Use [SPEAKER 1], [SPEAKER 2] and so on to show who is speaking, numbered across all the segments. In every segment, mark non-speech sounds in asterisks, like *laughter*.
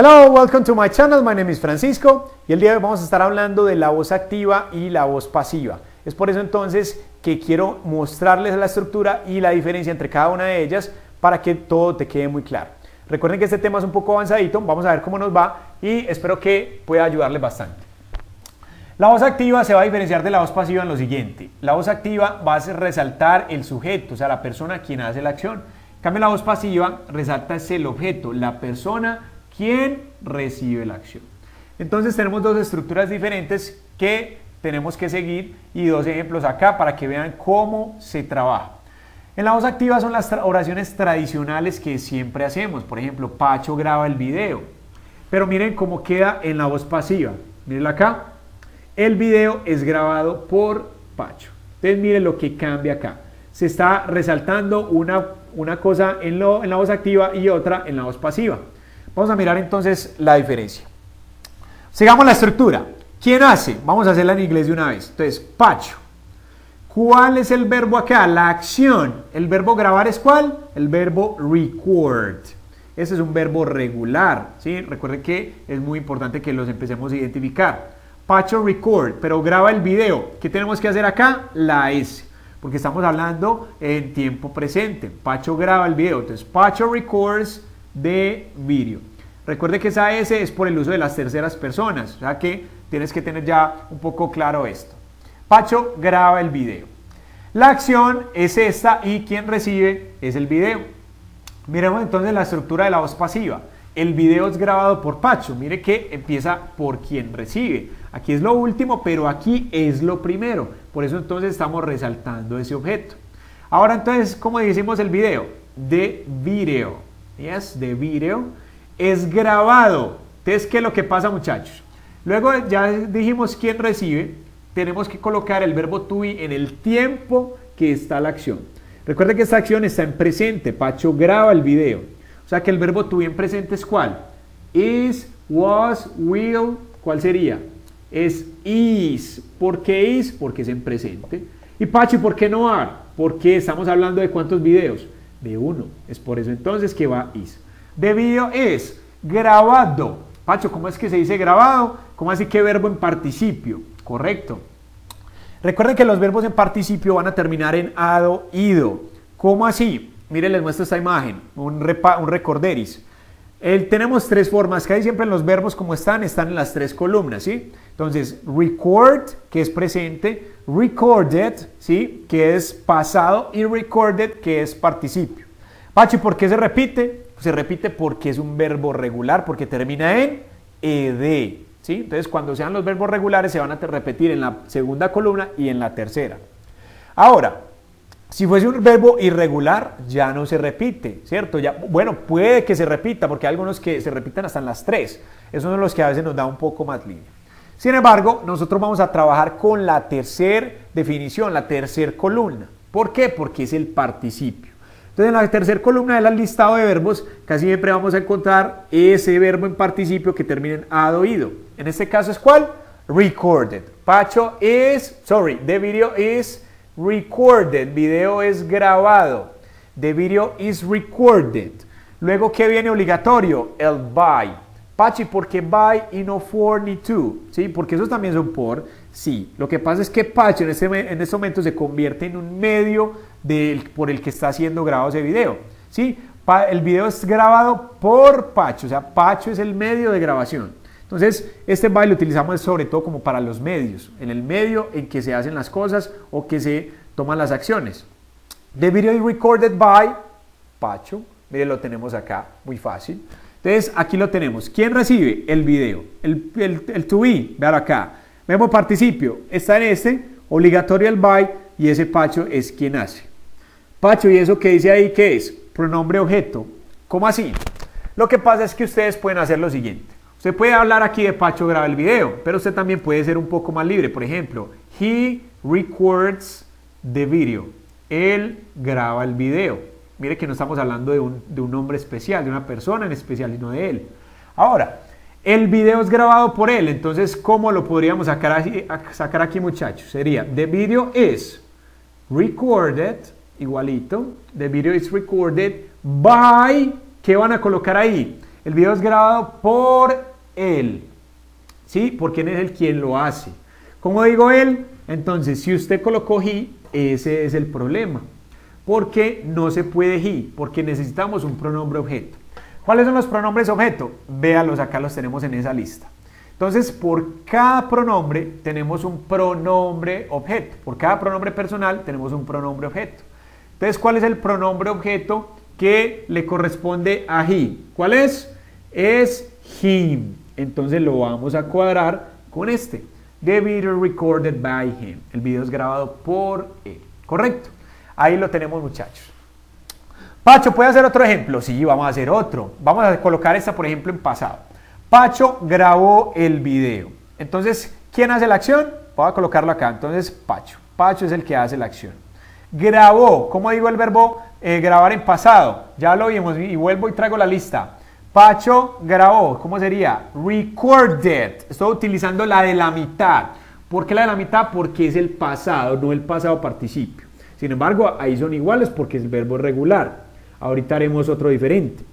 [SPEAKER 1] Hello, welcome to my channel. My name is Francisco y el día de hoy vamos a estar hablando de la voz activa y la voz pasiva. Es por eso entonces que quiero mostrarles la estructura y la diferencia entre cada una de ellas para que todo te quede muy claro. Recuerden que este tema es un poco avanzadito, vamos a ver cómo nos va y espero que pueda ayudarles bastante. La voz activa se va a diferenciar de la voz pasiva en lo siguiente. La voz activa va a resaltar el sujeto, o sea, la persona quien hace la acción. En cambio, la voz pasiva resalta es el objeto, la persona quien recibe la acción. Entonces tenemos dos estructuras diferentes que tenemos que seguir y dos ejemplos acá para que vean cómo se trabaja. En la voz activa son las oraciones tradicionales que siempre hacemos. Por ejemplo, Pacho graba el video. Pero miren cómo queda en la voz pasiva. Miren acá. El video es grabado por Pacho. Entonces miren lo que cambia acá. Se está resaltando una, una cosa en, lo, en la voz activa y otra en la voz pasiva. Vamos a mirar entonces la diferencia. Sigamos la estructura. ¿Quién hace? Vamos a hacerla en inglés de una vez. Entonces, Pacho. ¿Cuál es el verbo acá? La acción. ¿El verbo grabar es cuál? El verbo record. Ese es un verbo regular. ¿sí? Recuerden que es muy importante que los empecemos a identificar. Pacho record, pero graba el video. ¿Qué tenemos que hacer acá? La S. Porque estamos hablando en tiempo presente. Pacho graba el video. Entonces, Pacho records the video. Recuerde que esa S es por el uso de las terceras personas. O sea que tienes que tener ya un poco claro esto. Pacho graba el video. La acción es esta y quien recibe es el video. Miremos entonces la estructura de la voz pasiva. El video es grabado por Pacho. Mire que empieza por quien recibe. Aquí es lo último, pero aquí es lo primero. Por eso entonces estamos resaltando ese objeto. Ahora entonces, ¿cómo decimos el video? De video. Yes, de video. Es grabado. Entonces, ¿qué es lo que pasa muchachos? Luego ya dijimos quién recibe. Tenemos que colocar el verbo to be en el tiempo que está la acción. Recuerda que esta acción está en presente. Pacho graba el video. O sea que el verbo to be en presente es cuál? Is, was, will. ¿Cuál sería? Es is. ¿Por qué is? Porque es en presente. Y Pacho, ¿por qué no are? Porque estamos hablando de cuántos videos? De uno. Es por eso entonces que va is. De video es grabado. Pacho, ¿cómo es que se dice grabado? ¿Cómo así que verbo en participio? Correcto. Recuerden que los verbos en participio van a terminar en ado, ido. ¿Cómo así? Miren, les muestro esta imagen, un, recorderis. tenemos tres formas, casi siempre en los verbos como están, están en las tres columnas, ¿sí? Entonces, record, que es presente, recorded, ¿sí? Que es pasado, y recorded, que es participio. Pacho, ¿por qué se repite? Se repite porque es un verbo regular, porque termina en ed, ¿sí? Entonces, cuando sean los verbos regulares, se van a repetir en la segunda columna y en la tercera. Ahora, si fuese un verbo irregular, ya no se repite, ¿cierto? Ya, bueno, puede que se repita, porque hay algunos que se repiten hasta en las tres. Esos son los que a veces nos da un poco más línea. Sin embargo, nosotros vamos a trabajar con la tercera definición, la tercera columna. ¿Por qué? Porque es el participio. Entonces, en la tercera columna del listado de verbos, casi siempre vamos a encontrar ese verbo en participio que termina en ad oído. En este caso es ¿cuál? Recorded. Pacho is, sorry, the video is recorded, video es grabado. The video is recorded. Luego, ¿qué viene obligatorio? El by. Pachi, ¿por qué by y no for ni to? ¿Sí? Porque esos también son por. Sí. Lo que pasa es que Pachi en este, en este momento se convierte en un medio por el que está siendo grabado ese video. ¿Sí? el video es grabado por Pacho. O sea, Pacho es el medio de grabación. Entonces, este by lo utilizamos sobre todo como para los medios, en el medio en que se hacen las cosas o que se toman las acciones. The video is recorded by Pacho. Mire, lo tenemos acá, muy fácil. Entonces, aquí lo tenemos. ¿Quién recibe el video? El, el, el to be, vean acá. Vemos participio, está en este, obligatorio el by, y ese Pacho es quien hace. Pacho, ¿y eso que dice ahí qué es? Pronombre objeto. ¿Cómo así? Lo que pasa es que ustedes pueden hacer lo siguiente. Usted puede hablar aquí de Pacho graba el video, pero usted también puede ser un poco más libre. Por ejemplo, he records the video. Él graba el video. Mire que no estamos hablando de un, de un nombre especial, de una persona en especial, sino de él. Ahora, el video es grabado por él, entonces, ¿cómo lo podríamos sacar sacar aquí muchachos? Sería, the video is recorded, igualito, the video is recorded by, ¿qué van a colocar ahí? El video es grabado por él. ¿Sí? Porque él es el quien lo hace. ¿Cómo digo él? Entonces, si usted colocó he, ese es el problema. Porque no se puede he, porque necesitamos un pronombre objeto. ¿Cuáles son los pronombres objeto? Véalos, acá los tenemos en esa lista. Entonces, por cada pronombre tenemos un pronombre objeto. Por cada pronombre personal tenemos un pronombre objeto. Entonces, ¿cuál es el pronombre objeto que le corresponde a he? ¿Cuál es? Es him. Entonces lo vamos a cuadrar con este. The video recorded by him. El video es grabado por él. ¿Correcto? Ahí lo tenemos muchachos. Pacho, ¿puede hacer otro ejemplo? Sí, vamos a hacer otro. Vamos a colocar esta, por ejemplo, en pasado. Pacho grabó el video. Entonces, ¿quién hace la acción? Voy a colocarlo acá. Entonces, Pacho. Pacho es el que hace la acción. Grabó. ¿Cómo digo el verbo eh, grabar en pasado? Ya lo vimos y vuelvo y traigo la lista. Pacho grabó. ¿Cómo sería? Recorded. Estoy utilizando la de la mitad. ¿Por qué la de la mitad? Porque es el pasado, no el pasado participio. Sin embargo, ahí son iguales porque es el verbo regular. Ahorita haremos otro diferente.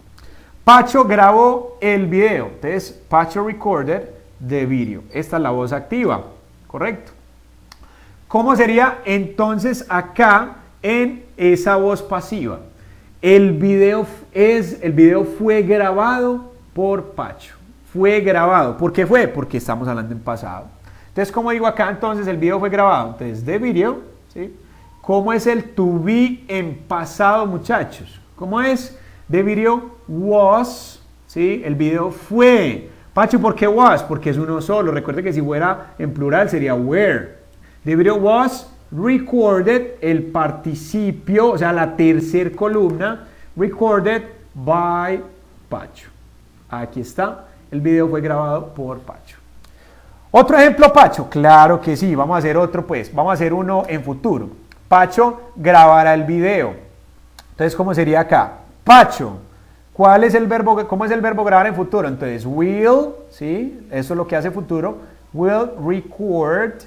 [SPEAKER 1] Pacho grabó el video. Entonces, Pacho recorded the video. Esta es la voz activa. Correcto. ¿Cómo sería entonces acá en esa voz pasiva? El video, es, el video fue grabado por Pacho. Fue grabado. ¿Por qué fue? Porque estamos hablando en pasado. Entonces, ¿cómo digo acá entonces el video fue grabado? Entonces, the video, ¿sí? ¿Cómo es el to be en pasado, muchachos? ¿Cómo es? The video was, ¿sí? El video fue. Pacho, ¿por qué was? Porque es uno solo. Recuerde que si fuera en plural sería where. The video was recorded, el participio, o sea, la tercera columna, recorded by Pacho. Aquí está. El video fue grabado por Pacho. Otro ejemplo, Pacho. Claro que sí. Vamos a hacer otro, pues. Vamos a hacer uno en futuro. Pacho grabará el video. Entonces, ¿cómo sería acá? Pacho. ¿Cuál es el verbo? ¿Cómo es el verbo grabar en futuro? Entonces, will, ¿sí? Eso es lo que hace futuro. Will record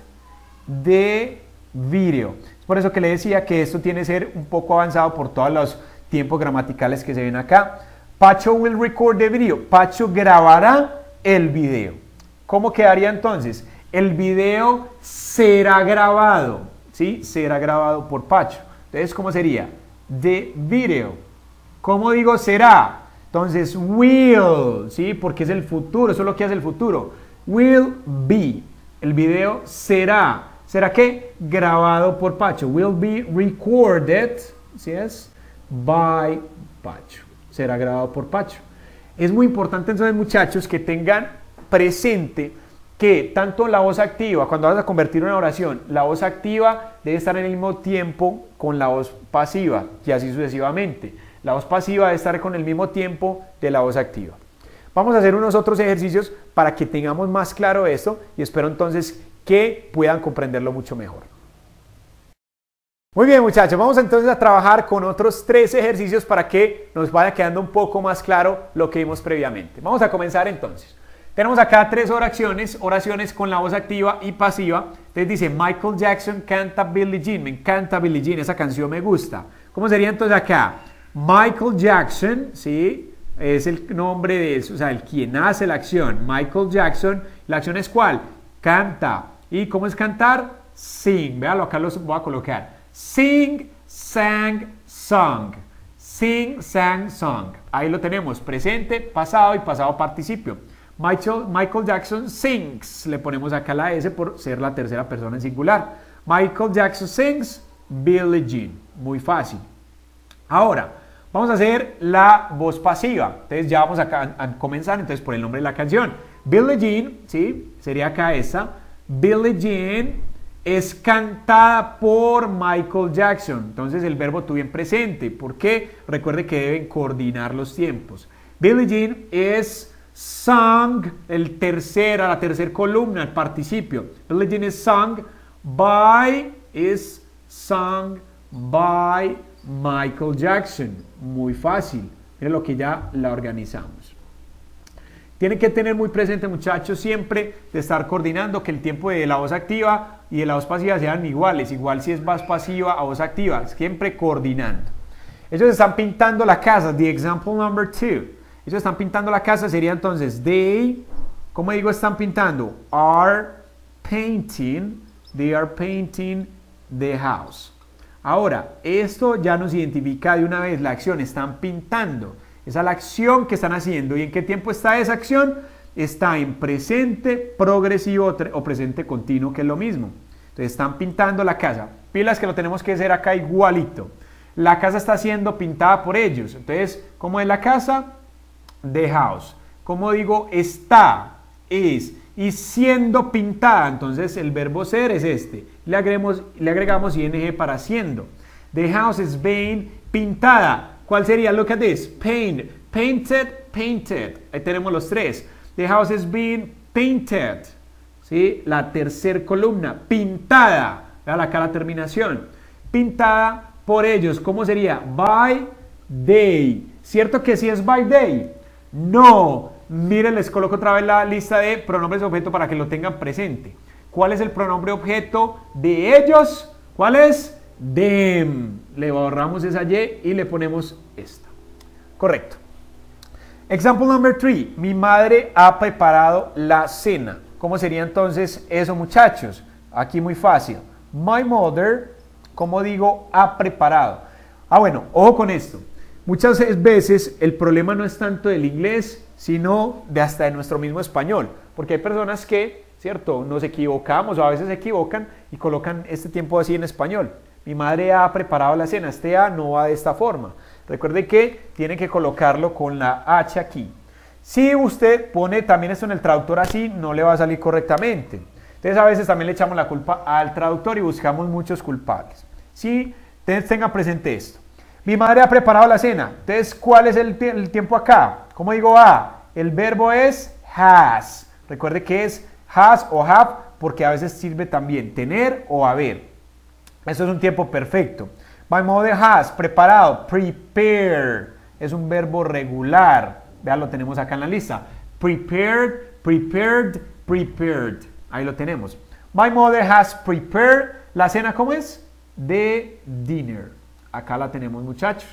[SPEAKER 1] the video. Es por eso que le decía que esto tiene que ser un poco avanzado por todos los tiempos gramaticales que se ven acá. Pacho will record the video. Pacho grabará el video. ¿Cómo quedaría entonces? El video será grabado. ¿Sí? Será grabado por Pacho. Entonces, ¿cómo sería? The video. ¿Cómo digo será? Entonces, will, ¿sí? Porque es el futuro, eso es lo que hace el futuro. Will be. El video será. ¿Será que grabado por Pacho? Will be recorded, ¿sí es? By Pacho. Será grabado por Pacho. Es muy importante entonces, muchachos, que tengan presente que tanto la voz activa, cuando vas a convertir una oración, la voz activa debe estar en el mismo tiempo con la voz pasiva y así sucesivamente. La voz pasiva debe estar con el mismo tiempo de la voz activa. Vamos a hacer unos otros ejercicios para que tengamos más claro esto y espero entonces que puedan comprenderlo mucho mejor. Muy bien muchachos, vamos entonces a trabajar con otros tres ejercicios para que nos vaya quedando un poco más claro lo que vimos previamente. Vamos a comenzar entonces. Tenemos acá tres oraciones, oraciones con la voz activa y pasiva. Entonces dice, Michael Jackson canta Billie Jean, me encanta Billie Jean, esa canción me gusta. ¿Cómo sería entonces acá? Michael Jackson, ¿sí? Es el nombre de eso, o sea, el quien hace la acción. Michael Jackson, ¿la acción es cuál? Canta. ¿Y cómo es cantar? Sing. Véalo, acá los voy a colocar. Sing, sang, song. Sing, sang, song. Ahí lo tenemos, presente, pasado y pasado participio. Michael, Michael Jackson sings. Le ponemos acá la S por ser la tercera persona en singular. Michael Jackson sings Billie Jean. Muy fácil. Ahora, vamos a hacer la voz pasiva. Entonces ya vamos a, a comenzar entonces por el nombre de la canción. Billie Jean, ¿sí? Sería acá esta. Billie Jean es cantada por Michael Jackson. Entonces el verbo tuve en presente. ¿Por qué? Recuerde que deben coordinar los tiempos. Billie Jean es sung, el tercera, la tercera columna, el participio. Billie Jean es sung by, is sung by Michael Jackson. Muy fácil. Miren lo que ya la organizamos. Tienen que tener muy presente, muchachos, siempre de estar coordinando que el tiempo de la voz activa y de la voz pasiva sean iguales, igual si es voz pasiva a voz activa, siempre coordinando. Ellos están pintando la casa, the example number two. Ellos están pintando la casa, sería entonces they, ¿cómo digo están pintando? Are painting, they are painting the house. Ahora, esto ya nos identifica de una vez la acción, están pintando. Esa es la acción que están haciendo. ¿Y en qué tiempo está esa acción? Está en presente progresivo o presente continuo, que es lo mismo. Entonces están pintando la casa. Pilas que lo tenemos que hacer acá igualito. La casa está siendo pintada por ellos. Entonces, ¿cómo es la casa? The house. ¿Cómo digo? Está, es y siendo pintada. Entonces el verbo ser es este. Le agregamos, le agregamos ing para siendo. The house is being pintada. ¿Cuál sería? Look at this. Paint. Painted, painted. Ahí tenemos los tres. The house is being painted. ¿Sí? La tercera columna. Pintada. Vean acá la terminación. Pintada por ellos. ¿Cómo sería? By day. ¿Cierto que sí es by day? No. Miren, les coloco otra vez la lista de pronombres objeto para que lo tengan presente. ¿Cuál es el pronombre objeto de ellos? ¿Cuál es? Them. Le borramos esa Y y le ponemos esta. Correcto. Example number three. Mi madre ha preparado la cena. ¿Cómo sería entonces eso, muchachos? Aquí muy fácil. My mother, como digo, ha preparado. Ah, bueno, ojo con esto. Muchas veces el problema no es tanto del inglés, sino de hasta de nuestro mismo español, porque hay personas que, ¿cierto? Nos equivocamos o a veces se equivocan y colocan este tiempo así en español. Mi madre ha preparado la cena, este A no va de esta forma. Recuerde que tiene que colocarlo con la H aquí. Si usted pone también esto en el traductor así, no le va a salir correctamente. Entonces a veces también le echamos la culpa al traductor y buscamos muchos culpables. Si tenga presente esto. Mi madre ha preparado la cena. Entonces, ¿cuál es el, tiempo acá? ¿Cómo digo A? El verbo es has. Recuerde que es has o have porque a veces sirve también tener o haber. Eso es un tiempo perfecto. My mother has, preparado, prepare. Es un verbo regular. Vean, lo tenemos acá en la lista. Prepared, prepared, prepared. Ahí lo tenemos. My mother has prepared. ¿La cena cómo es? The dinner. Acá la tenemos muchachos.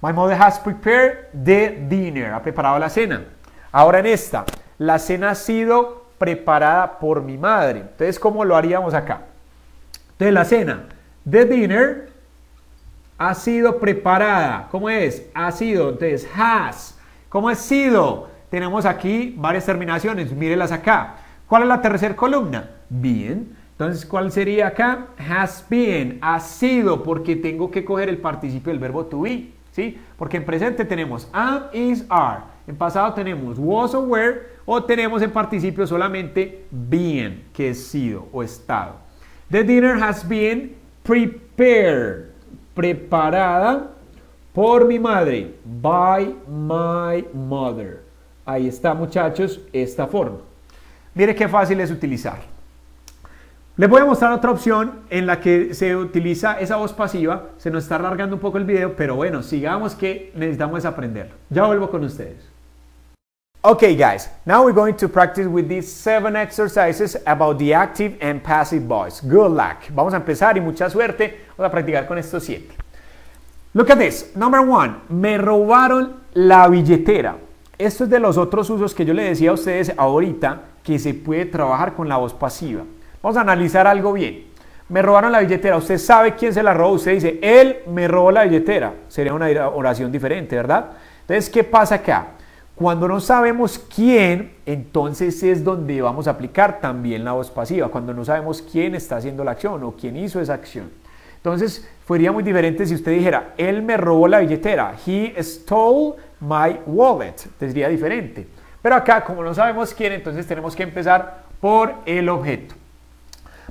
[SPEAKER 1] My mother has prepared the dinner. Ha preparado la cena. Ahora en esta, la cena ha sido preparada por mi madre. Entonces, ¿cómo lo haríamos acá? Entonces, la cena, the dinner, ha sido preparada. ¿Cómo es? Ha sido. Entonces, has. ¿Cómo ha sido? Tenemos aquí varias terminaciones. Mírelas acá. ¿Cuál es la tercera columna? Bien. Entonces, ¿cuál sería acá? Has been, ha sido, porque tengo que coger el participio del verbo to be, ¿sí? Porque en presente tenemos am, is, are. En pasado tenemos was or were, o tenemos en participio solamente been, que es sido o estado. The dinner has been prepared, preparada por mi madre, by my mother. Ahí está, muchachos, esta forma. Mire qué fácil es utilizar. Les voy a mostrar otra opción en la que se utiliza esa voz pasiva. Se nos está alargando un poco el video, pero bueno, sigamos que necesitamos aprenderlo. Ya vuelvo con ustedes. Okay guys, now we're going to practice with these seven exercises about the active and passive voice. Good luck. Vamos a empezar y mucha suerte. Vamos a practicar con estos siete. Look at this. Number one, me robaron la billetera. Esto es de los otros usos que yo le decía a ustedes ahorita que se puede trabajar con la voz pasiva. Vamos a analizar algo bien. Me robaron la billetera. Usted sabe quién se la robó. Usted dice, él me robó la billetera. Sería una oración diferente, ¿verdad? Entonces, ¿qué pasa acá? Cuando no sabemos quién, entonces es donde vamos a aplicar también la voz pasiva. Cuando no sabemos quién está haciendo la acción o quién hizo esa acción. Entonces, sería muy diferente si usted dijera, él me robó la billetera. He stole my wallet. Sería diferente. Pero acá, como no sabemos quién, entonces tenemos que empezar por el objeto.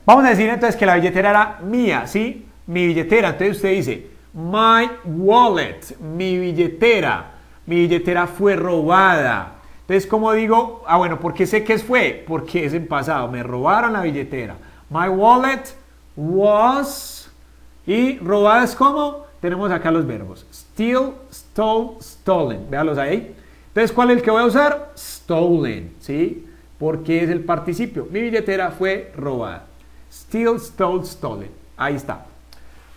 [SPEAKER 1] Vamos a decir entonces que la billetera era mía, ¿sí? Mi billetera. Entonces usted dice, my wallet, mi billetera. Mi billetera fue robada. Entonces, ¿cómo digo? Ah, bueno, ¿por qué sé que fue? Porque es en pasado. Me robaron la billetera. My wallet was. Y robada es como. Tenemos acá los verbos. Steal, stole, stolen. Véalos ahí. Entonces, ¿cuál es el que voy a usar? Stolen. ¿Sí? Porque es el participio. Mi billetera fue robada. Still, stole, stolen. Ahí está.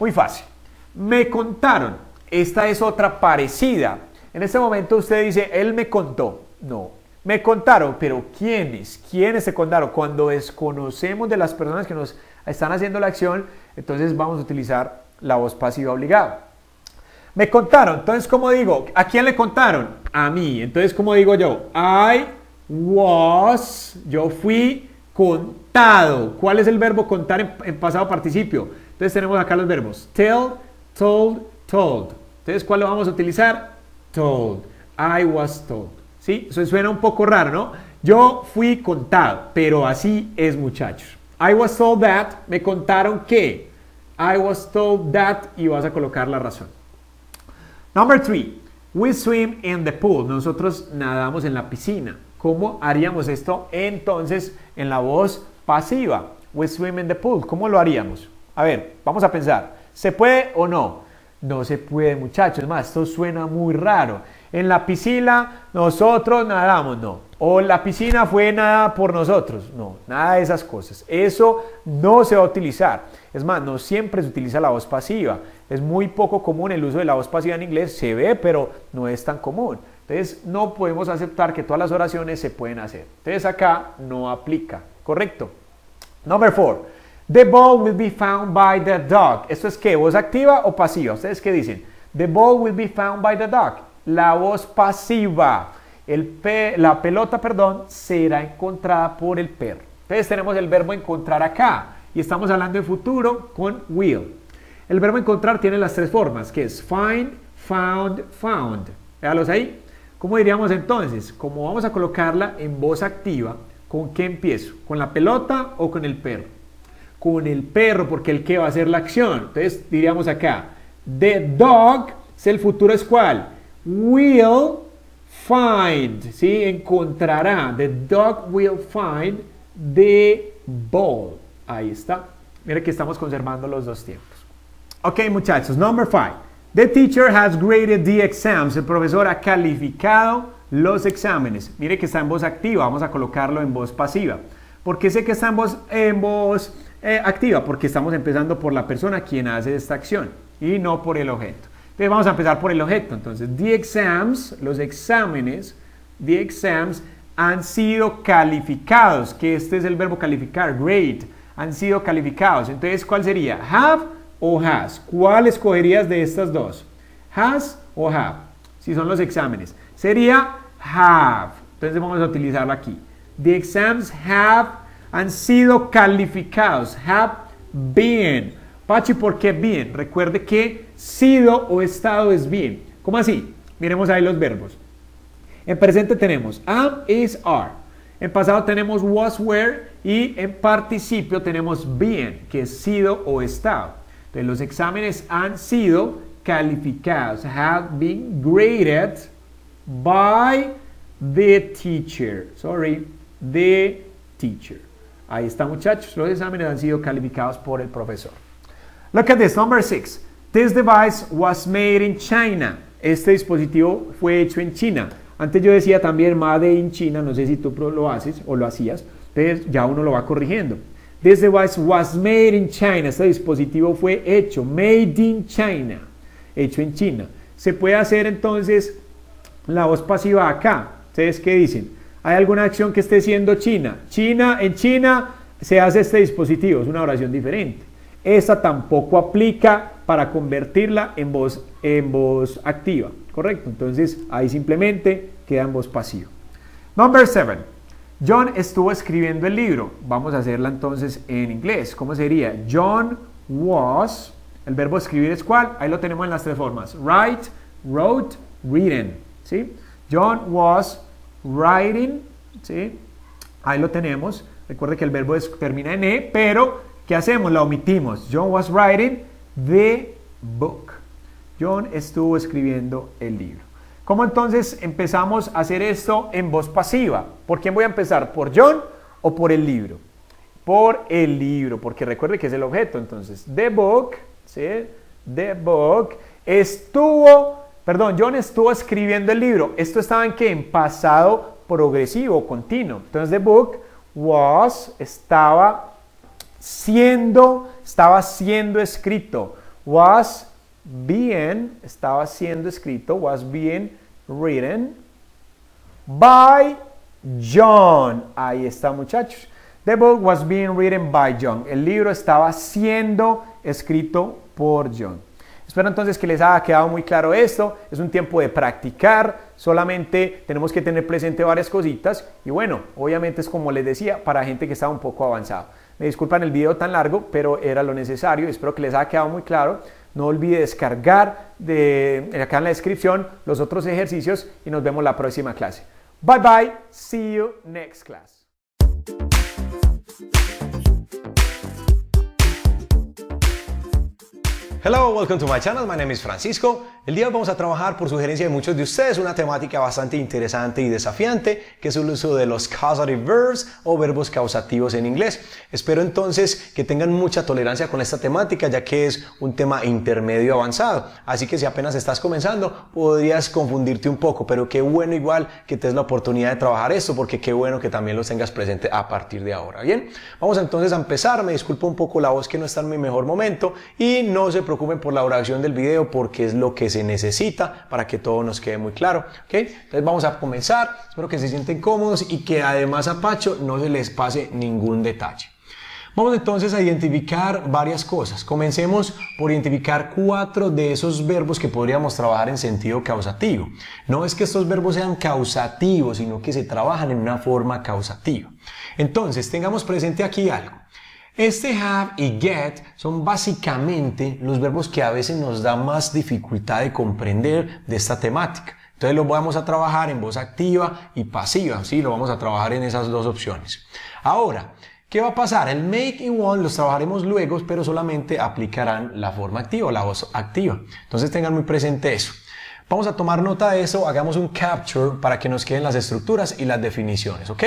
[SPEAKER 1] Muy fácil. Me contaron. Esta es otra parecida. En este momento usted dice, él me contó. No, me contaron, pero ¿quiénes? ¿Quiénes se contaron? Cuando desconocemos de las personas que nos están haciendo la acción, entonces vamos a utilizar la voz pasiva obligada. Me contaron, entonces ¿cómo digo? ¿A quién le contaron? A mí. Entonces ¿cómo digo yo? I was, yo fui contado. ¿Cuál es el verbo contar en, pasado participio? Entonces tenemos acá los verbos tell, told, told. Entonces ¿cuál lo vamos a utilizar? Told. I was told. ¿Sí? Eso suena un poco raro, ¿no? Yo fui contado, pero así es muchachos. I was told that, me contaron que. I was told that y vas a colocar la razón. Number three, we swim in the pool. Nosotros nadamos en la piscina. ¿Cómo haríamos esto entonces en la voz pasiva? We swim in the pool. ¿Cómo lo haríamos? A ver, vamos a pensar. ¿Se puede o no? No se puede, muchachos. Más, esto suena muy raro. En la piscina nosotros nadamos, no. O la piscina fue nada por nosotros, no. Nada de esas cosas. Eso no se va a utilizar. Es más, no siempre se utiliza la voz pasiva. Es muy poco común el uso de la voz pasiva en inglés. Se ve, pero no es tan común. Entonces no podemos aceptar que todas las oraciones se pueden hacer. Entonces acá no aplica. ¿Correcto? Number four. The ball will be found by the dog. ¿Esto es qué? ¿Voz activa o pasiva? ¿Ustedes qué dicen? The ball will be found by the dog. La voz pasiva. El la pelota, perdón, será encontrada por el perro. Entonces tenemos el verbo encontrar acá. Y estamos hablando de futuro con will. El verbo encontrar tiene las tres formas, que es find, found, found. Véalos ahí. ¿Cómo diríamos entonces? Como vamos a colocarla en voz activa, ¿con qué empiezo? ¿Con la pelota o con el perro? Con el perro, porque el que va a hacer la acción. Entonces diríamos acá, the dog, el futuro es cuál? Will find, ¿sí? Encontrará. The dog will find the ball. Ahí está. Mira que estamos conservando los dos tiempos. Ok, muchachos, number five. The teacher has graded the exams. El profesor ha calificado los exámenes. Mire que está en voz activa. Vamos a colocarlo en voz pasiva. ¿Por qué sé que está en voz eh, activa? Porque estamos empezando por la persona quien hace esta acción y no por el objeto. Entonces vamos a empezar por el objeto. Entonces, the exams, los exámenes, the exams han sido calificados. Que este es el verbo calificar, grade. Han sido calificados. Entonces, ¿cuál sería? Have o has. ¿Cuál escogerías de estas dos? Has o have. Si son los exámenes. Sería have. Entonces vamos a utilizarlo aquí. The exams have han sido calificados. Have been. Pachi, ¿por qué bien? Recuerde que sido o estado es bien. ¿Cómo así? Miremos ahí los verbos. En presente tenemos am, is, are. En pasado tenemos was, were. Y en participio tenemos bien, que es sido o estado. Entonces, los exámenes han sido calificados, have been graded by the teacher. Sorry, the teacher. Ahí está, muchachos. Los exámenes han sido calificados por el profesor. Look at this, number six. This device was made in China. Este dispositivo fue hecho en China. Antes yo decía también made in China, no sé si tú lo haces o lo hacías, entonces ya uno lo va corrigiendo. This device was made in China. Este dispositivo fue hecho, made in China, hecho en China. Se puede hacer entonces la voz pasiva acá. ¿Ustedes qué dicen? ¿Hay alguna acción que esté siendo China? China, en China se hace este dispositivo, es una oración diferente. Esta tampoco aplica para convertirla en voz, en voz activa, ¿correcto? Entonces ahí simplemente queda en voz pasiva. Number seven. John estuvo escribiendo el libro. Vamos a hacerla entonces en inglés. ¿Cómo sería? John was. El verbo escribir es cuál? Ahí lo tenemos en las tres formas. Write, wrote, written. ¿Sí? John was writing. ¿Sí? Ahí lo tenemos. Recuerde que el verbo termina en E, pero ¿qué hacemos? La omitimos. John was writing the book. John estuvo escribiendo el libro. ¿Cómo entonces empezamos a hacer esto en voz pasiva? ¿Por quién voy a empezar? ¿Por John o por el libro? Por el libro, porque recuerde que es el objeto. Entonces, the book, ¿sí? The book estuvo, perdón, John estuvo escribiendo el libro. Esto estaba en qué? En pasado progresivo, continuo. Entonces, the book was, estaba siendo, estaba siendo escrito. Was bien, estaba siendo escrito, was being written by John. Ahí está, muchachos. The book was being written by John. El libro estaba siendo escrito por John. Espero entonces que les haya quedado muy claro esto. Es un tiempo de practicar. Solamente tenemos que tener presente varias cositas. Y bueno, obviamente es como les decía, para gente que está un poco avanzado. Me disculpan el video tan largo, pero era lo necesario. Espero que les haya quedado muy claro. No olvide descargar de, acá en la descripción los otros ejercicios y nos vemos la próxima clase. Bye bye. See you next class.
[SPEAKER 2] Hello, welcome to my channel. My name is Francisco. El día de hoy vamos a trabajar, por sugerencia de muchos de ustedes, una temática bastante interesante y desafiante, que es el uso de los causative verbs o verbos causativos en inglés. Espero entonces que tengan mucha tolerancia con esta temática, ya que es un tema intermedio avanzado. Así que si apenas estás comenzando, podrías confundirte un poco, pero qué bueno igual que te des la oportunidad de trabajar esto, porque qué bueno que también lo tengas presente a partir de ahora. Bien, vamos entonces a empezar. Me disculpo un poco la voz que no está en mi mejor momento y no se preocupen por la duración del video porque es lo que se necesita para que todo nos quede muy claro. ¿okay? Entonces vamos a comenzar. Espero que se sienten cómodos y que además a Pacho no se les pase ningún detalle. Vamos entonces a identificar varias cosas. Comencemos por identificar cuatro de esos verbos que podríamos trabajar en sentido causativo. No es que estos verbos sean causativos, sino que se trabajan en una forma causativa. Entonces, tengamos presente aquí algo. Este have y get son básicamente los verbos que a veces nos da más dificultad de comprender de esta temática. Entonces lo vamos a trabajar en voz activa y pasiva, ¿sí? Lo vamos a trabajar en esas dos opciones. Ahora, ¿qué va a pasar? El make y want los trabajaremos luego, pero solamente aplicarán la forma activa, la voz activa. Entonces tengan muy presente eso. Vamos a tomar nota de eso, hagamos un capture para que nos queden las estructuras y las definiciones, ¿ok?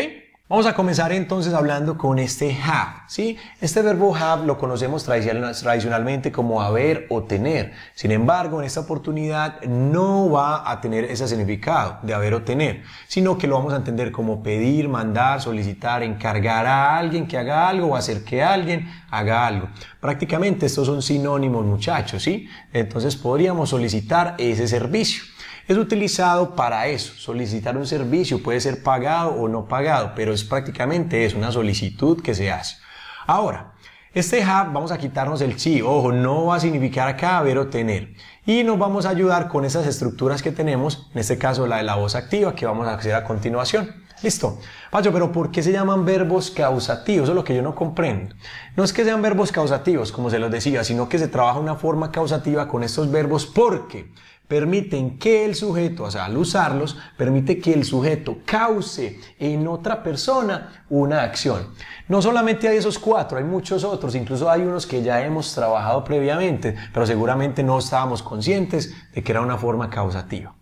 [SPEAKER 2] Vamos a comenzar entonces hablando con este have, ¿sí? Este verbo have lo conocemos tradicionalmente como haber o tener. Sin embargo, en esta oportunidad no va a tener ese significado de haber o tener, sino que lo vamos a entender como pedir, mandar, solicitar, encargar a alguien que haga algo o hacer que alguien haga algo. Prácticamente estos son sinónimos, muchachos, ¿sí? Entonces podríamos solicitar ese servicio es utilizado para eso, solicitar un servicio, puede ser pagado o no pagado, pero es prácticamente es una solicitud que se hace. Ahora, este have, vamos a quitarnos el sí, ojo, no va a significar acá haber o tener. Y nos vamos a ayudar con esas estructuras que tenemos, en este caso la de la voz activa, que vamos a hacer a continuación. Listo. Pacho, pero ¿por qué se llaman verbos causativos? Eso es lo que yo no comprendo. No es que sean verbos causativos, como se los decía, sino que se trabaja una forma causativa con estos verbos porque permiten que el sujeto, o sea, al usarlos, permite que el sujeto cause en otra persona una acción. No solamente hay esos cuatro, hay muchos otros, incluso hay unos que ya hemos trabajado previamente, pero seguramente no estábamos conscientes de que era una forma causativa.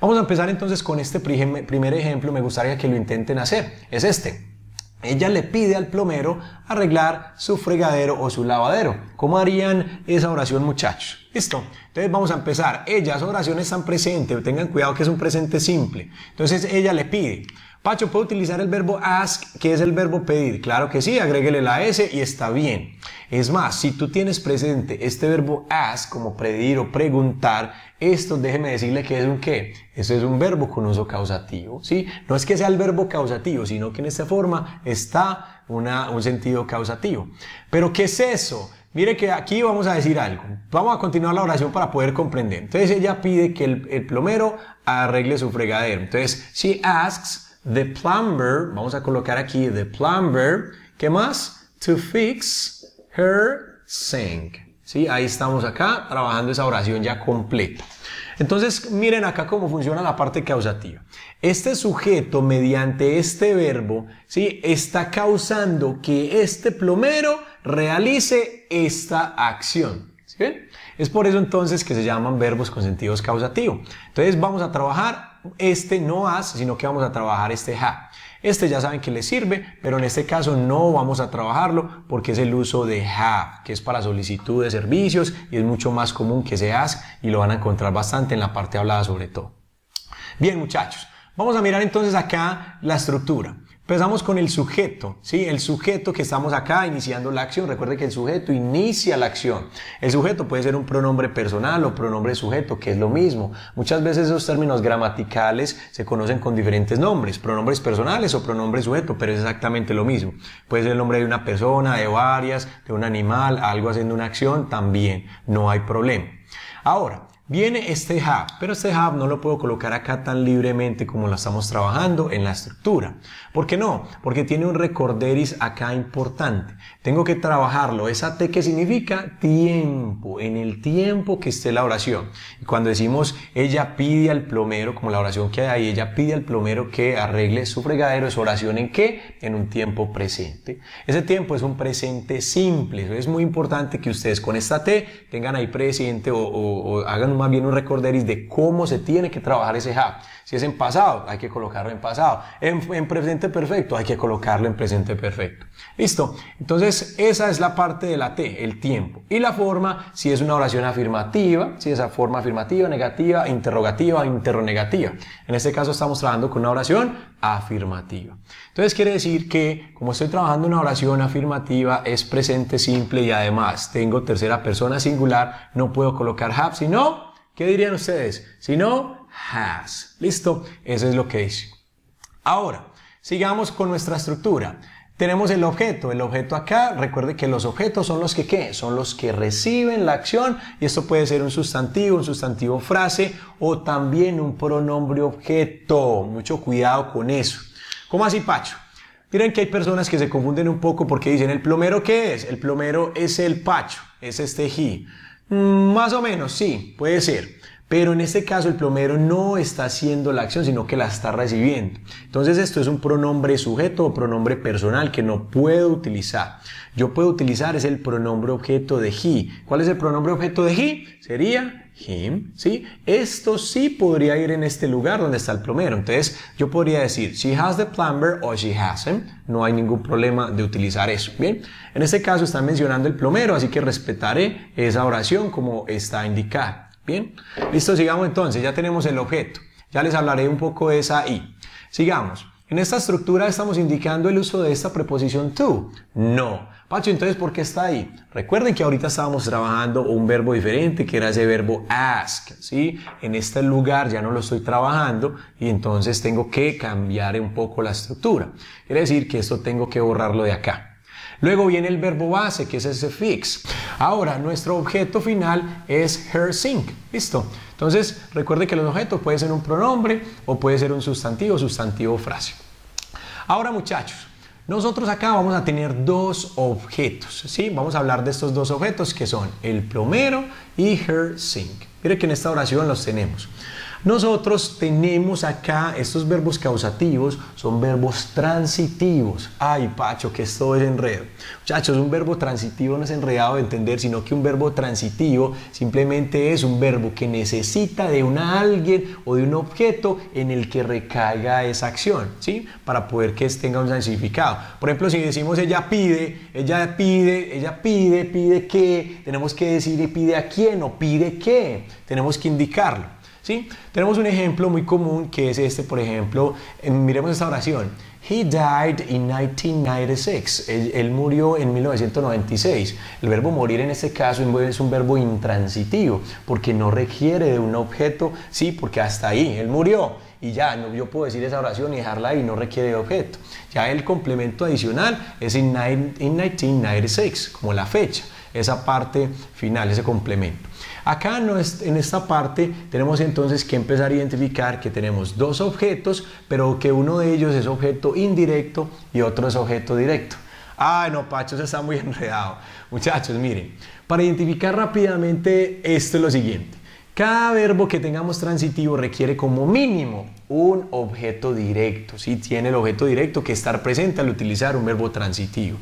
[SPEAKER 2] Vamos a empezar entonces con este primer ejemplo, me gustaría que lo intenten hacer. Es este. Ella le pide al plomero arreglar su fregadero o su lavadero. ¿Cómo harían esa oración muchachos? Listo. Entonces vamos a empezar. Ella, esa oración están presente. Tengan cuidado que es un presente simple. Entonces ella le pide. Pacho, ¿puedo utilizar el verbo ask, que es el verbo pedir? Claro que sí, agréguele la S y está bien. Es más, si tú tienes presente este verbo ask como pedir o preguntar, esto déjeme decirle que es un qué. Eso es un verbo con uso causativo, ¿sí? No es que sea el verbo causativo, sino que en esta forma está una, un sentido causativo. Pero ¿qué es eso? Mire que aquí vamos a decir algo. Vamos a continuar la oración para poder comprender. Entonces ella pide que el, el plomero arregle su fregadero. Entonces, she asks the plumber, vamos a colocar aquí the plumber, ¿qué más? To fix her sink. ¿Sí? Ahí estamos acá trabajando esa oración ya completa. Entonces, miren acá cómo funciona la parte causativa. Este sujeto, mediante este verbo, ¿sí? está causando que este plomero realice esta acción. ¿Sí Es por eso entonces que se llaman verbos con sentidos causativos. Entonces, vamos a trabajar este no has, sino que vamos a trabajar este ha. Este ya saben que le sirve, pero en este caso no vamos a trabajarlo porque es el uso de have, que es para solicitud de servicios y es mucho más común que se ask y lo van a encontrar bastante en la parte hablada sobre todo. Bien muchachos, vamos a mirar entonces acá la estructura. Empezamos con el sujeto, ¿sí? El sujeto que estamos acá iniciando la acción. Recuerde que el sujeto inicia la acción. El sujeto puede ser un pronombre personal o pronombre sujeto, que es lo mismo. Muchas veces esos términos gramaticales se conocen con diferentes nombres, pronombres personales o pronombre sujeto, pero es exactamente lo mismo. Puede ser el nombre de una persona, de varias, de un animal, algo haciendo una acción, también, no hay problema. Ahora, Viene este hub, pero este hub no lo puedo colocar acá tan libremente como lo estamos trabajando en la estructura. ¿Por qué no? Porque tiene un recorderis acá importante. Tengo que trabajarlo. Esa T que significa tiempo, en el tiempo que esté la oración. Y cuando decimos ella pide al plomero, como la oración que hay ahí, ella pide al plomero que arregle su fregadero, es oración en qué? En un tiempo presente. Ese tiempo es un presente simple. Es muy importante que ustedes con esta T tengan ahí presente o, o hagan un más bien un recorderis de cómo se tiene que trabajar ese hub. Si es en pasado, hay que colocarlo en pasado. En, presente perfecto, hay que colocarlo en presente perfecto. Listo. Entonces, esa es la parte de la T, el tiempo. Y la forma, si es una oración afirmativa, si es esa forma afirmativa, negativa, interrogativa, interronegativa. En este caso estamos trabajando con una oración afirmativa. Entonces quiere decir que como estoy trabajando una oración afirmativa es presente simple y además tengo tercera persona singular, no puedo colocar have, sino ¿Qué dirían ustedes? Si no, has. ¿Listo? Eso es lo que dice. Ahora, sigamos con nuestra estructura. Tenemos el objeto. El objeto acá, recuerde que los objetos son los que ¿qué? Son los que reciben la acción y esto puede ser un sustantivo, un sustantivo frase o también un pronombre objeto. Mucho cuidado con eso. ¿Cómo así, Pacho? Miren que hay personas que se confunden un poco porque dicen, ¿el plomero qué es? El plomero es el Pacho, es este he. Mm, más o menos, sí, puede ser. Pero en este caso el plomero no está haciendo la acción, sino que la está recibiendo. Entonces esto es un pronombre sujeto o pronombre personal que no puedo utilizar. Yo puedo utilizar es el pronombre objeto de he. ¿Cuál es el pronombre objeto de he? Sería him, ¿sí? Esto sí podría ir en este lugar donde está el plomero. Entonces, yo podría decir, she has the plumber o she hasn't. No hay ningún problema de utilizar eso, ¿bien? En este caso están mencionando el plomero, así que respetaré esa oración como está indicada, ¿bien? Listo, sigamos entonces. Ya tenemos el objeto. Ya les hablaré un poco de esa i. Sigamos. En esta estructura estamos indicando el uso de esta preposición to. No. Pacho, entonces, ¿por qué está ahí? Recuerden que ahorita estábamos trabajando un verbo diferente, que era ese verbo ask, ¿sí? En este lugar ya no lo estoy trabajando y entonces tengo que cambiar un poco la estructura. Quiere decir que esto tengo que borrarlo de acá. Luego viene el verbo base, que es ese fix. Ahora, nuestro objeto final es her sink. ¿Listo? Entonces, recuerde que los objetos puede ser un pronombre o puede ser un sustantivo, sustantivo frase. Ahora, muchachos, nosotros acá vamos a tener dos objetos, ¿sí? Vamos a hablar de estos dos objetos que son el plomero y her sink. Mire que en esta oración los tenemos. Nosotros tenemos acá estos verbos causativos, son verbos transitivos. Ay, Pacho, que esto es enredo. Muchachos, un verbo transitivo no es enredado de entender, sino que un verbo transitivo simplemente es un verbo que necesita de una alguien o de un objeto en el que recaiga esa acción, ¿sí? Para poder que tenga un significado. Por ejemplo, si decimos ella pide, ella pide, ella pide, pide qué, tenemos que decir pide a quién o pide qué, tenemos que indicarlo. ¿Sí? Tenemos un ejemplo muy común que es este, por ejemplo, miremos esta oración. He died in 1996. Él, murió en 1996. El verbo morir en este caso es un verbo intransitivo porque no requiere de un objeto, sí, porque hasta ahí, él murió y ya, no, yo puedo decir esa oración y dejarla ahí, no requiere de objeto. Ya el complemento adicional es in 1996, como la fecha, esa parte final, ese complemento. Acá en esta parte tenemos entonces que empezar a identificar que tenemos dos objetos, pero que uno de ellos es objeto indirecto y otro es objeto directo. Ay, no, Pacho, se está muy *laughs* enredado. Muchachos, miren, para identificar rápidamente esto es lo siguiente. Cada verbo que tengamos transitivo requiere como mínimo un objeto directo. Si tiene el objeto directo que estar presente al utilizar un verbo transitivo.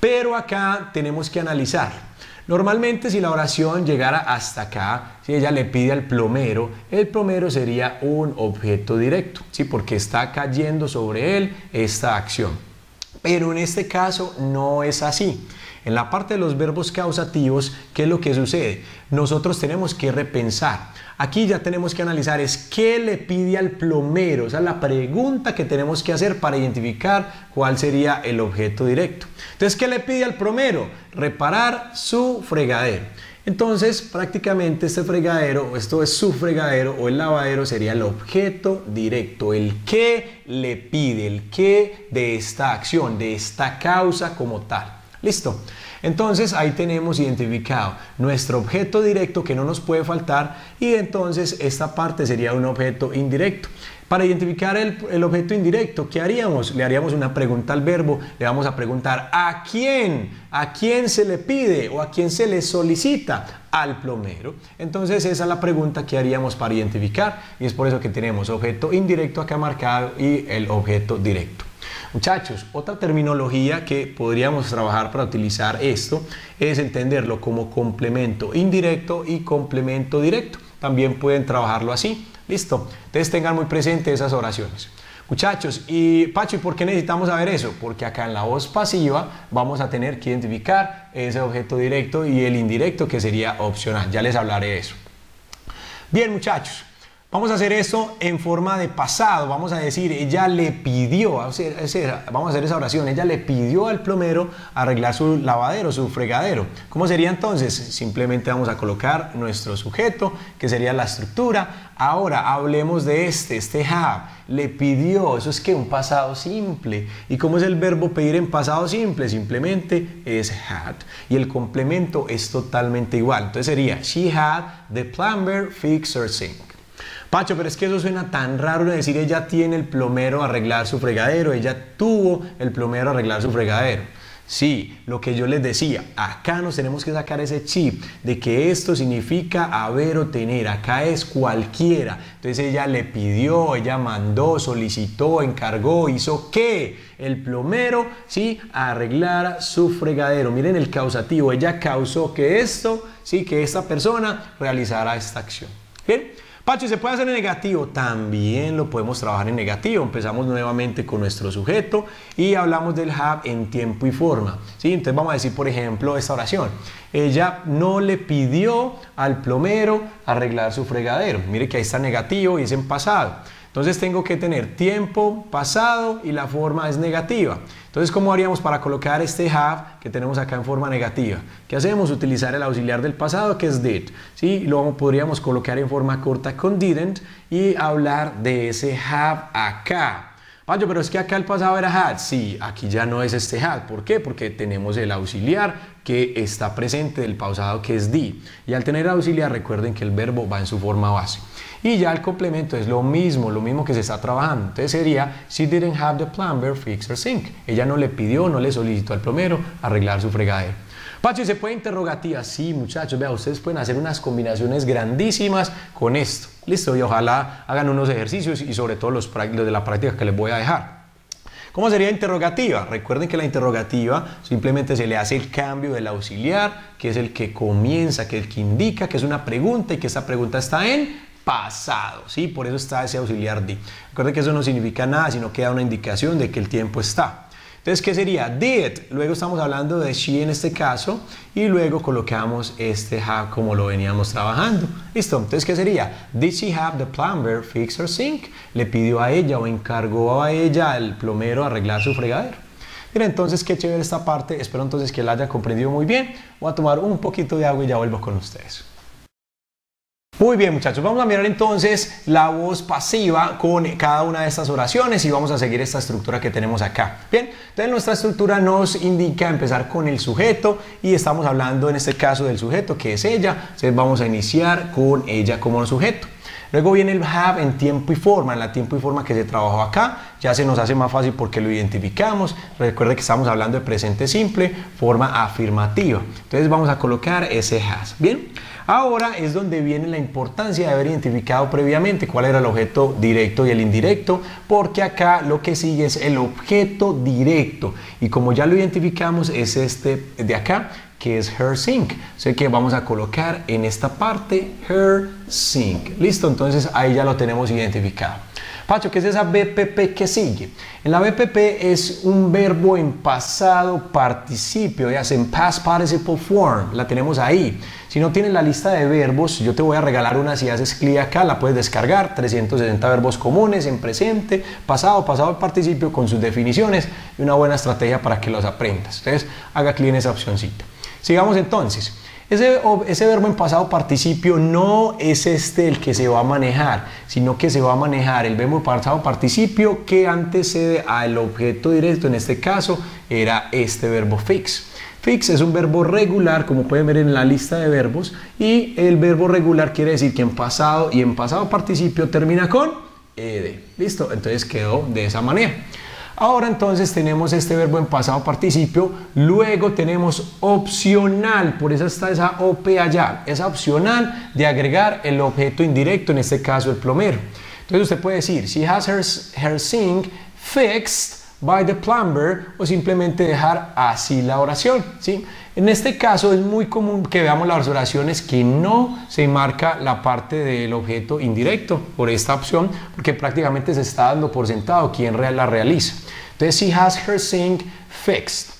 [SPEAKER 2] Pero acá tenemos que analizar. Normalmente si la oración llegara hasta acá, si ella le pide al plomero, el plomero sería un objeto directo, ¿sí? porque está cayendo sobre él esta acción. Pero en este caso no es así. En la parte de los verbos causativos, ¿qué es lo que sucede? Nosotros tenemos que repensar. Aquí ya tenemos que analizar es qué le pide al plomero. Esa es la pregunta que tenemos que hacer para identificar cuál sería el objeto directo. Entonces, ¿qué le pide al plomero? Reparar su fregadero. Entonces, prácticamente este fregadero, esto es su fregadero o el lavadero, sería el objeto directo, el que le pide, el que de esta acción, de esta causa como tal. Listo. Entonces ahí tenemos identificado nuestro objeto directo que no nos puede faltar y entonces esta parte sería un objeto indirecto. Para identificar el, objeto indirecto, ¿qué haríamos? Le haríamos una pregunta al verbo, le vamos a preguntar ¿a quién? ¿A quién se le pide o a quién se le solicita? Al plomero. Entonces esa es la pregunta que haríamos para identificar y es por eso que tenemos objeto indirecto acá marcado y el objeto directo. Muchachos, otra terminología que podríamos trabajar para utilizar esto es entenderlo como complemento indirecto y complemento directo. También pueden trabajarlo así. Listo. Entonces tengan muy presente esas oraciones. Muchachos, y Pacho, ¿y por qué necesitamos saber eso? Porque acá en la voz pasiva vamos a tener que identificar ese objeto directo y el indirecto que sería opcional. Ya les hablaré de eso. Bien, muchachos. Vamos a hacer esto en forma de pasado. Vamos a decir, ella le pidió, vamos a hacer esa oración, ella le pidió al plomero arreglar su lavadero, su fregadero. ¿Cómo sería entonces? Simplemente vamos a colocar nuestro sujeto, que sería la estructura. Ahora hablemos de este, este have. Le pidió, eso es que un pasado simple. ¿Y cómo es el verbo pedir en pasado simple? Simplemente es had. Y el complemento es totalmente igual. Entonces sería, she had the plumber fix her sink. Pacho, pero es que eso suena tan raro de decir ella tiene el plomero a arreglar su fregadero, ella tuvo el plomero a arreglar su fregadero. Sí, lo que yo les decía, acá nos tenemos que sacar ese chip de que esto significa haber o tener, acá es cualquiera. Entonces ella le pidió, ella mandó, solicitó, encargó, hizo que el plomero, sí, arreglara su fregadero. Miren el causativo, ella causó que esto, sí, que esta persona realizara esta acción. Bien. Pacho, ¿se puede hacer en negativo? También lo podemos trabajar en negativo. Empezamos nuevamente con nuestro sujeto y hablamos del have en tiempo y forma. ¿sí? Entonces vamos a decir, por ejemplo, esta oración. Ella no le pidió al plomero arreglar su fregadero. Mire que ahí está negativo y es en pasado. Entonces tengo que tener tiempo, pasado y la forma es negativa. Entonces, ¿cómo haríamos para colocar este have que tenemos acá en forma negativa? ¿Qué hacemos? Utilizar el auxiliar del pasado que es did. ¿sí? Luego podríamos colocar en forma corta con didn't y hablar de ese have acá. Payo, pero es que acá el pasado era had. Sí, aquí ya no es este had. ¿Por qué? Porque tenemos el auxiliar que está presente del pasado que es did. Y al tener auxiliar, recuerden que el verbo va en su forma base. Y ya el complemento es lo mismo, lo mismo que se está trabajando. Entonces sería, she didn't have the plumber fix her sink. Ella no le pidió, no le solicitó al plomero arreglar su fregadero. Pacho, ¿y se puede interrogativa? Sí, muchachos, vea, ustedes pueden hacer unas combinaciones grandísimas con esto. Listo, y ojalá hagan unos ejercicios y sobre todo los de la práctica que les voy a dejar. ¿Cómo sería interrogativa? Recuerden que la interrogativa simplemente se le hace el cambio del auxiliar, que es el que comienza, que es el que indica que es una pregunta y que esa pregunta está en pasado, ¿sí? Por eso está ese auxiliar di. Recuerden que eso no significa nada, sino que da una indicación de que el tiempo está. Entonces, ¿qué sería? Did. Luego estamos hablando de she en este caso y luego colocamos este have como lo veníamos trabajando. Listo. Entonces, ¿qué sería? Did she have the plumber fix her sink? Le pidió a ella o encargó a ella al plomero arreglar su fregadero. Mira, entonces qué chévere esta parte. Espero entonces que la haya comprendido muy bien. Voy a tomar un poquito de agua y ya vuelvo con ustedes. Muy bien muchachos, vamos a mirar entonces la voz pasiva con cada una de estas oraciones y vamos a seguir esta estructura que tenemos acá. Bien, entonces nuestra estructura nos indica empezar con el sujeto y estamos hablando en este caso del sujeto que es ella, entonces vamos a iniciar con ella como sujeto. Luego viene el have en tiempo y forma, en la tiempo y forma que se trabajó acá, ya se nos hace más fácil porque lo identificamos. Recuerde que estamos hablando de presente simple, forma afirmativa. Entonces vamos a colocar ese has. Bien, ahora es donde viene la importancia de haber identificado previamente cuál era el objeto directo y el indirecto, porque acá lo que sigue es el objeto directo. Y como ya lo identificamos, es este de acá, que es her sink. Así que vamos a colocar en esta parte her sink. Listo, entonces ahí ya lo tenemos identificado. Pacho, ¿qué es esa BPP que sigue? En la BPP es un verbo en pasado participio, ya en past participle form, la tenemos ahí. Si no tienes la lista de verbos, yo te voy a regalar una si haces clic acá, la puedes descargar, 360 verbos comunes en presente, pasado, pasado participio con sus definiciones y una buena estrategia para que los aprendas. Entonces, haga clic en esa opcióncita. Sigamos entonces. Ese, ese, verbo en pasado participio no es este el que se va a manejar, sino que se va a manejar el verbo en pasado participio que antecede al objeto directo, en este caso era este verbo fix. Fix es un verbo regular, como pueden ver en la lista de verbos, y el verbo regular quiere decir que en pasado y en pasado participio termina con ed. ¿Listo? Entonces quedó de esa manera. Ahora entonces tenemos este verbo en pasado participio, luego tenemos opcional, por eso está esa OP allá, es opcional de agregar el objeto indirecto, en este caso el plomero. Entonces usted puede decir, she has her, her sink fixed by the plumber o simplemente dejar así la oración. ¿sí? En este caso es muy común que veamos las oraciones que no se marca la parte del objeto indirecto por esta opción porque prácticamente se está dando por sentado quién la realiza. Entonces, she has her sink fixed.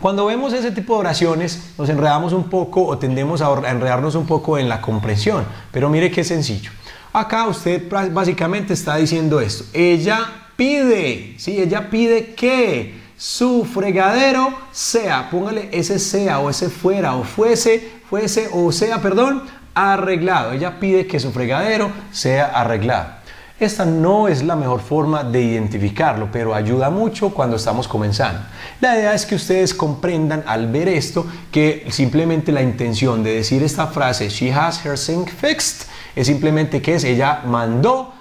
[SPEAKER 2] Cuando vemos ese tipo de oraciones, nos enredamos un poco o tendemos a enredarnos un poco en la comprensión, pero mire qué sencillo. Acá usted básicamente está diciendo esto. Ella pide, ¿sí? Ella pide que su fregadero sea, póngale ese sea o ese fuera o fuese, fuese o sea, perdón, arreglado. Ella pide que su fregadero sea arreglado. Esta no es la mejor forma de identificarlo, pero ayuda mucho cuando estamos comenzando. La idea es que ustedes comprendan al ver esto que simplemente la intención de decir esta frase, she has her sink fixed, es simplemente que es ella mandó,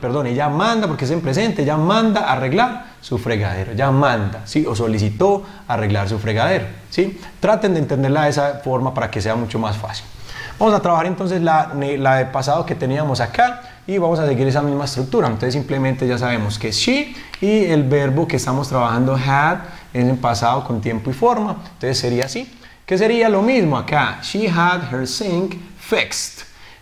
[SPEAKER 2] perdón, ella manda porque es en presente, ella manda arreglar su fregadero, ya manda, ¿sí? O solicitó arreglar su fregadero, ¿sí? Traten de entenderla de esa forma para que sea mucho más fácil. Vamos a trabajar entonces la, la de pasado que teníamos acá y vamos a seguir esa misma estructura. Entonces simplemente ya sabemos que she y el verbo que estamos trabajando had es en pasado con tiempo y forma. Entonces sería así. ¿Qué sería lo mismo acá? She had her sink fixed.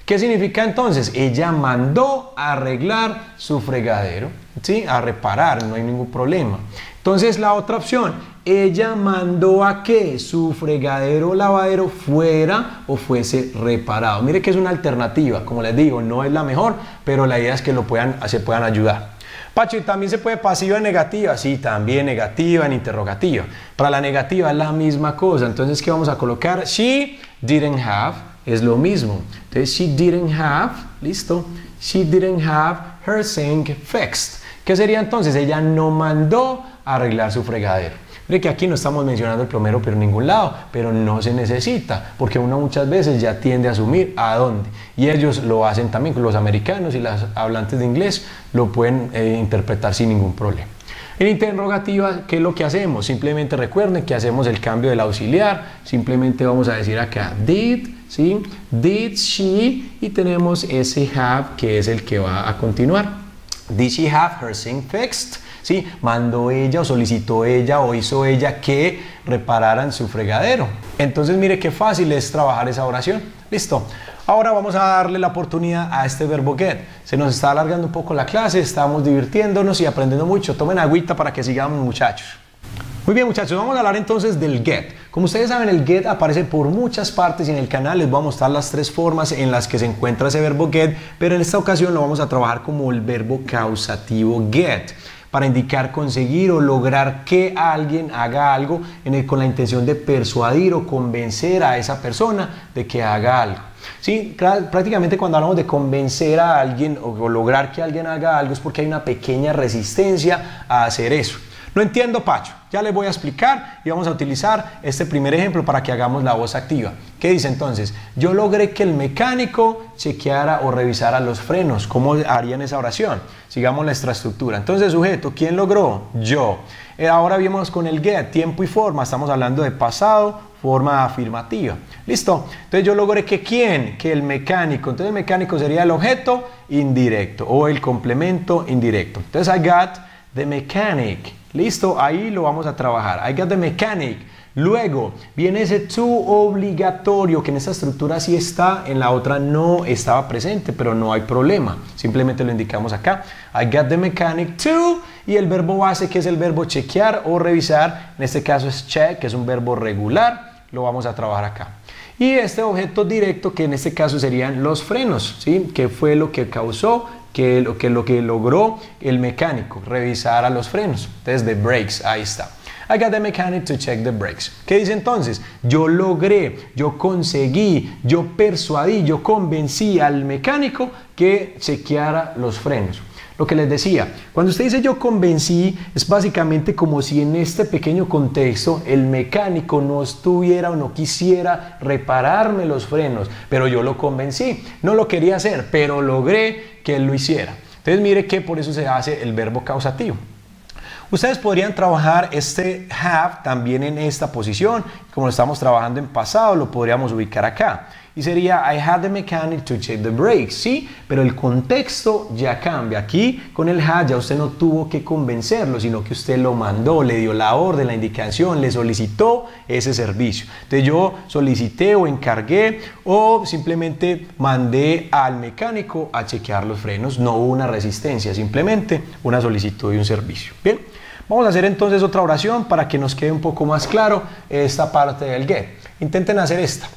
[SPEAKER 2] ¿Qué significa entonces? Ella mandó a arreglar su fregadero, ¿sí? A reparar, no hay ningún problema. Entonces la otra opción, ella mandó a que su fregadero o lavadero fuera o fuese reparado. Mire que es una alternativa, como les digo, no es la mejor, pero la idea es que lo puedan, se puedan ayudar. Pacho, ¿y también se puede pasiva en negativa? Sí, también negativa en interrogativa. Para la negativa es la misma cosa. Entonces, ¿qué vamos a colocar? She didn't have es lo mismo. Entonces, she didn't have, listo, she didn't have her sink fixed. ¿Qué sería entonces? Ella no mandó arreglar su fregadero. Mire que aquí no estamos mencionando el plomero por ningún lado, pero no se necesita, porque uno muchas veces ya tiende a asumir a dónde. Y ellos lo hacen también, los americanos y las hablantes de inglés lo pueden eh, interpretar sin ningún problema. En interrogativa, ¿qué es lo que hacemos? Simplemente recuerden que hacemos el cambio del auxiliar, simplemente vamos a decir acá did, ¿sí? Did she y tenemos ese have que es el que va a continuar. Did she have her sink fixed? ¿Sí? Mandó ella o solicitó ella o hizo ella que repararan su fregadero. Entonces mire qué fácil es trabajar esa oración. Listo. Ahora vamos a darle la oportunidad a este verbo get. Se nos está alargando un poco la clase, estamos divirtiéndonos y aprendiendo mucho. Tomen agüita para que sigamos muchachos. Muy bien muchachos, vamos a hablar entonces del get. Como ustedes saben, el get aparece por muchas partes en el canal les voy a mostrar las tres formas en las que se encuentra ese verbo get, pero en esta ocasión lo vamos a trabajar como el verbo causativo get para indicar conseguir o lograr que alguien haga algo con la intención de persuadir o convencer a esa persona de que haga algo. ¿Sí? Prácticamente cuando hablamos de convencer a alguien o lograr que alguien haga algo es porque hay una pequeña resistencia a hacer eso. No entiendo, Pacho. Ya les voy a explicar y vamos a utilizar este primer ejemplo para que hagamos la voz activa. ¿Qué dice entonces? Yo logré que el mecánico chequeara o revisara los frenos. ¿Cómo harían esa oración? Sigamos la estructura. Entonces, sujeto, ¿quién logró? Yo. Eh, ahora vimos con el get, tiempo y forma. Estamos hablando de pasado, forma afirmativa. ¿Listo? Entonces yo logré que quién? Que el mecánico. Entonces el mecánico sería el objeto indirecto o el complemento indirecto. Entonces I got the mechanic. Listo, ahí lo vamos a trabajar. I got the mechanic. Luego viene ese to obligatorio, que en esta estructura sí está, en la otra no estaba presente, pero no hay problema. Simplemente lo indicamos acá. I got the mechanic to y el verbo base, que es el verbo chequear o revisar. En este caso es check, que es un verbo regular. Lo vamos a trabajar acá. Y este objeto directo, que en este caso serían los frenos, ¿sí? ¿Qué fue lo que causó? Lo que, lo que logró el mecánico, revisar a los frenos. Entonces, the brakes, ahí está. I got the mechanic to check the brakes. ¿Qué dice entonces? Yo logré, yo conseguí, yo persuadí, yo convencí al mecánico que chequeara los frenos. Lo que les decía, cuando usted dice yo convencí, es básicamente como si en este pequeño contexto el mecánico no estuviera o no quisiera repararme los frenos, pero yo lo convencí. No lo quería hacer, pero logré que él lo hiciera. Entonces mire que por eso se hace el verbo causativo. Ustedes podrían trabajar este have también en esta posición, como lo estamos trabajando en pasado, lo podríamos ubicar acá y sería I had the mechanic to check the brakes, ¿sí? Pero el contexto ya cambia. Aquí con el had ya usted no tuvo que convencerlo, sino que usted lo mandó, le dio la orden, la indicación, le solicitó ese servicio. Entonces yo solicité o encargué o simplemente mandé al mecánico a chequear los frenos. No hubo una resistencia, simplemente una solicitud de un servicio. Bien. Vamos a hacer entonces otra oración para que nos quede un poco más claro esta parte del get. Intenten hacer esta.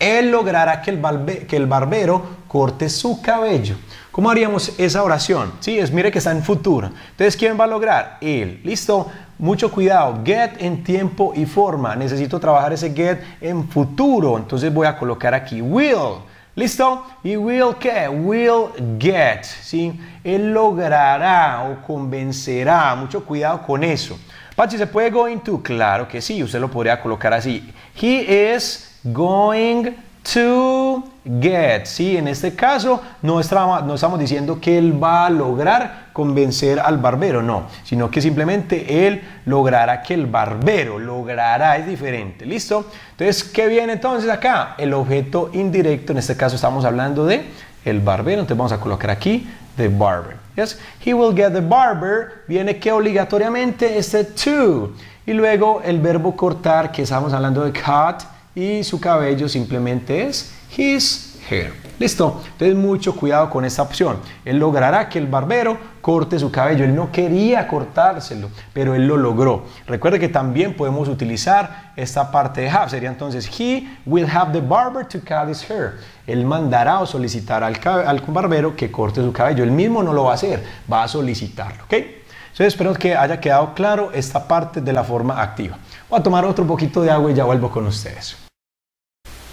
[SPEAKER 2] Él logrará que el, barbero corte su cabello. ¿Cómo haríamos esa oración? Sí, es mire que está en futuro. Entonces, ¿quién va a lograr? Él. ¿Listo? Mucho cuidado. Get en tiempo y forma. Necesito trabajar ese get en futuro. Entonces voy a colocar aquí will. ¿Listo? Y will qué? Will get. ¿Sí? Él logrará o convencerá. Mucho cuidado con eso. Pachi, ¿se puede go into? Claro que sí. Usted lo podría colocar así. He is going to get. ¿sí? En este caso no estamos, diciendo que él va a lograr convencer al barbero, no, sino que simplemente él logrará que el barbero logrará, es diferente, ¿listo? Entonces, ¿qué viene entonces acá? El objeto indirecto, en este caso estamos hablando de el barbero, entonces vamos a colocar aquí the barber. Yes? He will get the barber, viene que obligatoriamente este to, y luego el verbo cortar, que estamos hablando de cut, y su cabello simplemente es his hair. Listo. Entonces mucho cuidado con esta opción. Él logrará que el barbero corte su cabello. Él no quería cortárselo, pero él lo logró. Recuerde que también podemos utilizar esta parte de have. Sería entonces he will have the barber to cut his hair. Él mandará o solicitará al, barbero que corte su cabello. Él mismo no lo va a hacer, va a solicitarlo. ¿ok? Entonces espero que haya quedado claro esta parte de la forma activa. Voy a tomar otro poquito de agua y ya vuelvo con ustedes.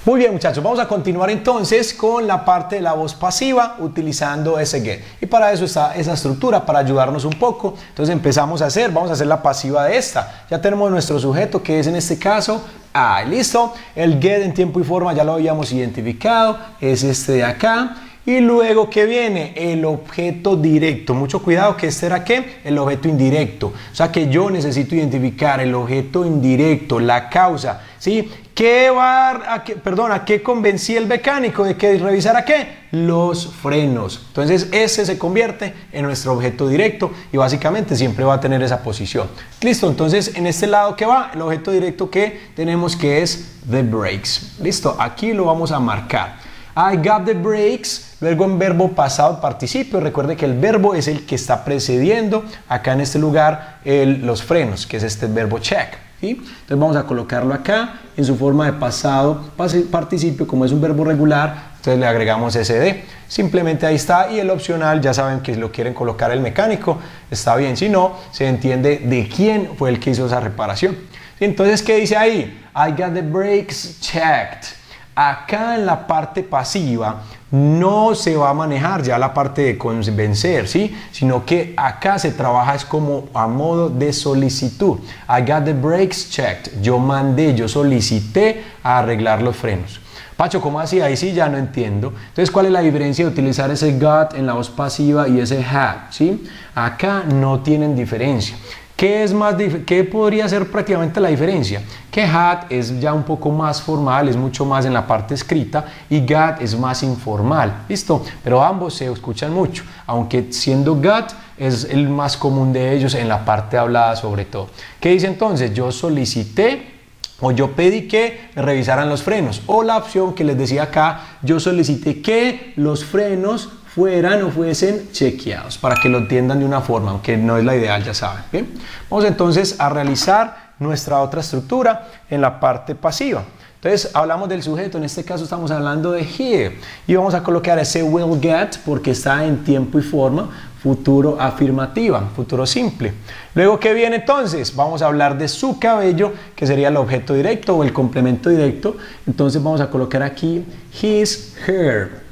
[SPEAKER 2] Muy bien muchachos, vamos a continuar entonces con la parte de la voz pasiva utilizando ese get. Y para eso está esa estructura, para ayudarnos un poco. Entonces empezamos a hacer, vamos a hacer la pasiva de esta. Ya tenemos nuestro sujeto que es en este caso I. Listo, el get en tiempo y forma ya lo habíamos identificado, es este de acá. Y luego, ¿qué viene? El objeto directo. Mucho cuidado que este era qué? El objeto indirecto. O sea que yo necesito identificar el objeto indirecto, la causa. ¿Sí? ¿Qué va a, perdón, ¿a qué convencí el mecánico de que revisara qué? Los frenos. Entonces ese se convierte en nuestro objeto directo y básicamente siempre va a tener esa posición. Listo, entonces en este lado que va, el objeto directo que tenemos que es the brakes. Listo, aquí lo vamos a marcar. I got the brakes, luego en verbo pasado participio. Recuerde que el verbo es el que está precediendo acá en este lugar los frenos, que es este verbo check. Entonces vamos a colocarlo acá en su forma de pasado participio, como es un verbo regular, entonces le agregamos SD. Simplemente ahí está y el opcional, ya saben que lo quieren colocar el mecánico, está bien, si no, se entiende de quién fue el que hizo esa reparación. Entonces, ¿qué dice ahí? I got the brakes checked. Acá en la parte pasiva no se va a manejar ya la parte de convencer, ¿sí? Sino que acá se trabaja es como a modo de solicitud. I got the brakes checked. Yo mandé, yo solicité a arreglar los frenos. Pacho, ¿cómo así? Ahí sí ya no entiendo. Entonces, ¿cuál es la diferencia de utilizar ese got en la voz pasiva y ese had? ¿Sí? Acá no tienen diferencia. ¿Qué, es más ¿Qué podría ser prácticamente la diferencia? Que had es ya un poco más formal, es mucho más en la parte escrita y got es más informal, ¿listo? Pero ambos se escuchan mucho, aunque siendo got es el más común de ellos en la parte hablada sobre todo. ¿Qué dice entonces? Yo solicité O yo pedí que revisaran los frenos. O la opción que les decía acá, yo solicité que los frenos fueran o fuesen chequeados para que lo entiendan de una forma, aunque no es la ideal, ya saben. Bien, vamos entonces a realizar nuestra otra estructura en la parte pasiva. Entonces hablamos del sujeto, en este caso estamos hablando de here y vamos a colocar ese will get porque está en tiempo y forma futuro afirmativa, futuro simple. Luego, ¿qué viene entonces? Vamos a hablar de su cabello, que sería el objeto directo o el complemento directo. Entonces vamos a colocar aquí his hair.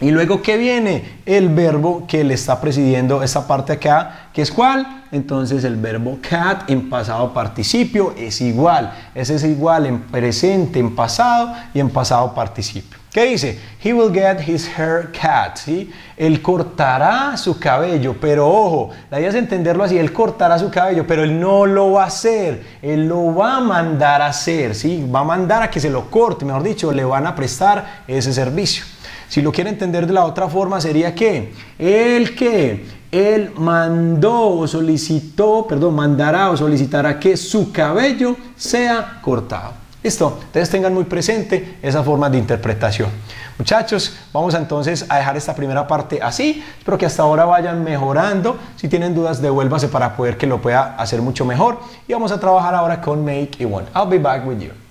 [SPEAKER 2] Y luego, ¿qué viene? El verbo que le está presidiendo esta parte acá, que es cuál? Entonces el verbo cat en pasado participio es igual. Ese es igual en presente, en pasado y en pasado participio. ¿Qué dice? He will get his hair cut. ¿sí? Él cortará su cabello, pero ojo, la idea es entenderlo así, él cortará su cabello, pero él no lo va a hacer, él lo va a mandar a hacer, ¿sí? va a mandar a que se lo corte, mejor dicho, le van a prestar ese servicio. Si lo quiere entender de la otra forma, sería que el que él mandó o solicitó, perdón, mandará o solicitará que su cabello sea cortado. Listo, entonces tengan muy presente esa forma de interpretación. Muchachos, vamos entonces a dejar esta primera parte así. Espero que hasta ahora vayan mejorando. Si tienen dudas, devuélvase para poder que lo pueda hacer mucho mejor. Y vamos a trabajar ahora con Make y One. I'll be back with you.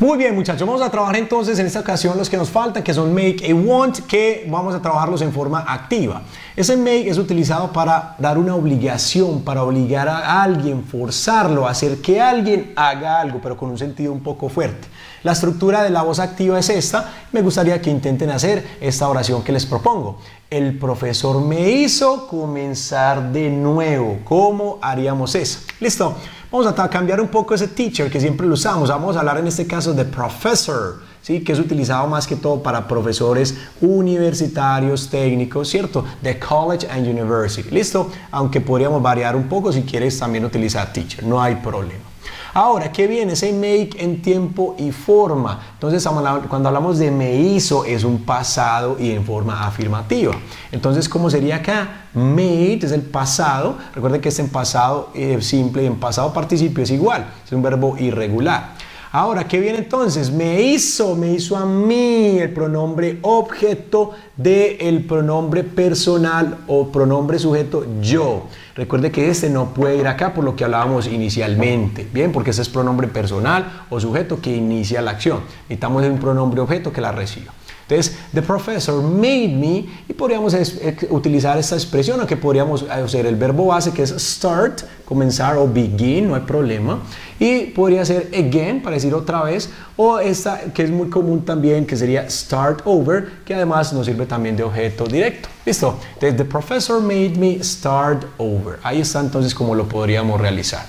[SPEAKER 2] Muy bien muchachos, vamos a trabajar entonces en esta ocasión los que nos faltan, que son make y want, que vamos a trabajarlos en forma activa. Ese make es utilizado para dar una obligación, para obligar a alguien, forzarlo a hacer que alguien haga algo, pero con un sentido un poco fuerte. La estructura de la voz activa es esta. Me gustaría que intenten hacer esta oración que les propongo. El profesor me hizo comenzar de nuevo. ¿Cómo haríamos eso? Listo. Vamos a cambiar un poco ese teacher que siempre lo usamos. Vamos a hablar en este caso de professor, ¿sí? que es utilizado más que todo para profesores universitarios, técnicos, ¿cierto? De college and university. ¿Listo? Aunque podríamos variar un poco si quieres también utilizar teacher, no hay problema. Ahora, ¿qué viene? Ese make en tiempo y forma. Entonces, cuando hablamos de me hizo, es un pasado y en forma afirmativa. Entonces, ¿cómo sería acá? Made es el pasado. Recuerden que es en pasado eh, simple y en pasado participio es igual. Es un verbo irregular. Ahora, ¿qué viene entonces? Me hizo, me hizo a mí el pronombre objeto del el pronombre personal o pronombre sujeto yo. Recuerde que este no puede ir acá por lo que hablábamos inicialmente, ¿bien? Porque ese es pronombre personal o sujeto que inicia la acción. Necesitamos un pronombre objeto que la reciba. Entonces, the professor made me, y podríamos utilizar esta expresión, aunque podríamos hacer el verbo base que es start, comenzar o begin, no hay problema. Y podría ser again, para decir otra vez, o esta que es muy común también, que sería start over, que además nos sirve también de objeto directo. Listo. Entonces, the professor made me start over. Ahí está entonces como lo podríamos realizar.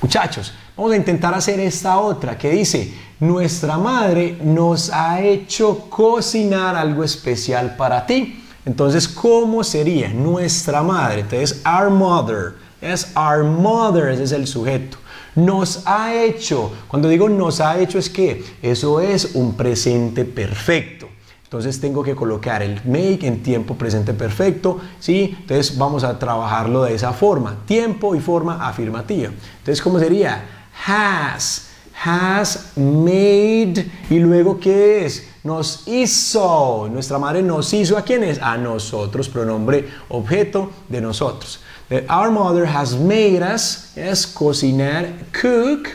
[SPEAKER 2] Muchachos, vamos a intentar hacer esta otra que dice, nuestra madre nos ha hecho cocinar algo especial para ti. Entonces, ¿cómo sería nuestra madre? Entonces, our mother. Es our mother, ese es el sujeto. Nos ha hecho. Cuando digo nos ha hecho es que eso es un presente perfecto. Entonces tengo que colocar el make en tiempo presente perfecto, ¿sí? Entonces vamos a trabajarlo de esa forma, tiempo y forma afirmativa. Entonces, ¿cómo sería? Has has made. ¿Y luego qué es? Nos hizo. Nuestra madre nos hizo a quiénes? A nosotros, pronombre objeto de nosotros. Our mother has made us es cocinar, cook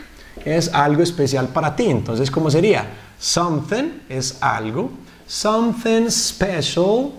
[SPEAKER 2] es algo especial para ti. Entonces, ¿cómo sería? Something es algo. Something special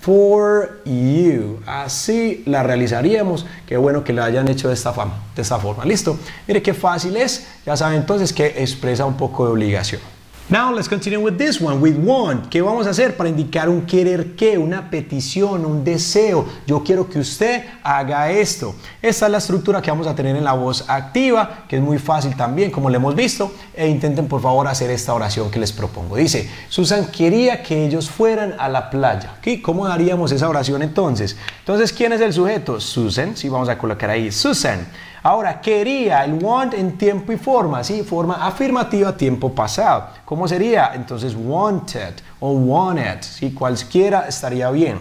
[SPEAKER 2] for you. Así la realizaríamos. Qué bueno que la hayan hecho de esta, forma, de esta forma. Listo. Mire qué fácil es. Ya saben entonces que expresa un poco de obligación. Now let's continue with this one, with want. ¿Qué vamos a hacer para indicar un querer qué, una petición, un deseo? Yo quiero que usted haga esto. Esta es la estructura que vamos a tener en la voz activa, que es muy fácil también, como lo hemos visto. E intenten por favor hacer esta oración que les propongo. Dice, Susan quería que ellos fueran a la playa. ¿Cómo haríamos esa oración entonces? Entonces, ¿quién es el sujeto? Susan. Sí, vamos a colocar ahí Susan. Ahora, quería el want en tiempo y forma, ¿sí? Forma afirmativa, tiempo pasado. ¿Cómo sería? Entonces, wanted o wanted, ¿sí? Cualquiera estaría bien.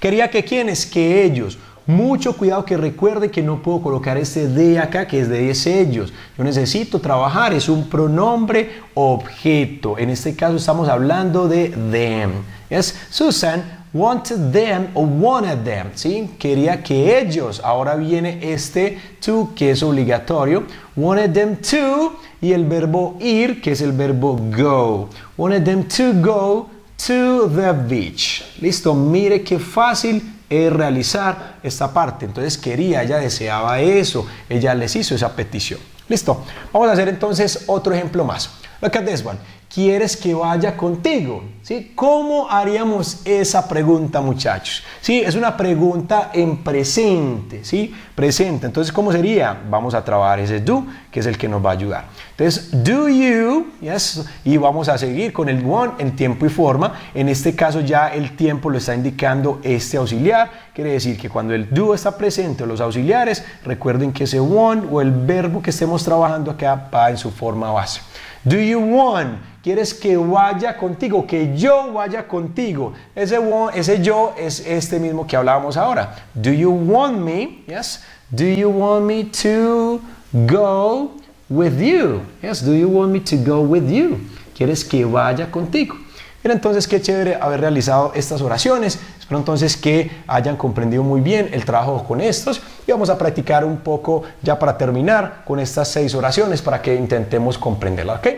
[SPEAKER 2] Quería que quienes, que ellos Mucho cuidado que recuerde que no puedo colocar este de acá que es de ellos. Yo necesito trabajar, es un pronombre objeto. En este caso estamos hablando de them. Es Susan wanted them o wanted them, ¿sí? Quería que ellos, ahora viene este to que es obligatorio, wanted them to y el verbo ir que es el verbo go. Wanted them to go to the beach. Listo, mire qué fácil es realizar esta parte. Entonces quería, ella deseaba eso, ella les hizo esa petición. Listo, vamos a hacer entonces otro ejemplo más. Look at this one quieres que vaya contigo? ¿Sí? ¿Cómo haríamos esa pregunta, muchachos? ¿Sí? Es una pregunta en presente, ¿sí? Presente. Entonces, ¿cómo sería? Vamos a trabajar ese do, que es el que nos va a ayudar. Entonces, do you, yes, y vamos a seguir con el one en tiempo y forma. En este caso ya el tiempo lo está indicando este auxiliar. Quiere decir que cuando el do está presente los auxiliares, recuerden que ese one o el verbo que estemos trabajando acá va en su forma base. Do you want? ¿Quieres que vaya contigo? Que yo vaya contigo. Ese, want, ese yo es este mismo que hablábamos ahora. Do you want me? Yes. Do you want me to go with you? Yes. Do you want me to go with you? ¿Quieres que vaya contigo? Mira entonces qué chévere haber realizado estas oraciones. Espero entonces que hayan comprendido muy bien el trabajo con estos vamos a practicar un poco ya para terminar con estas seis oraciones para que intentemos comprenderlas. ¿Ok?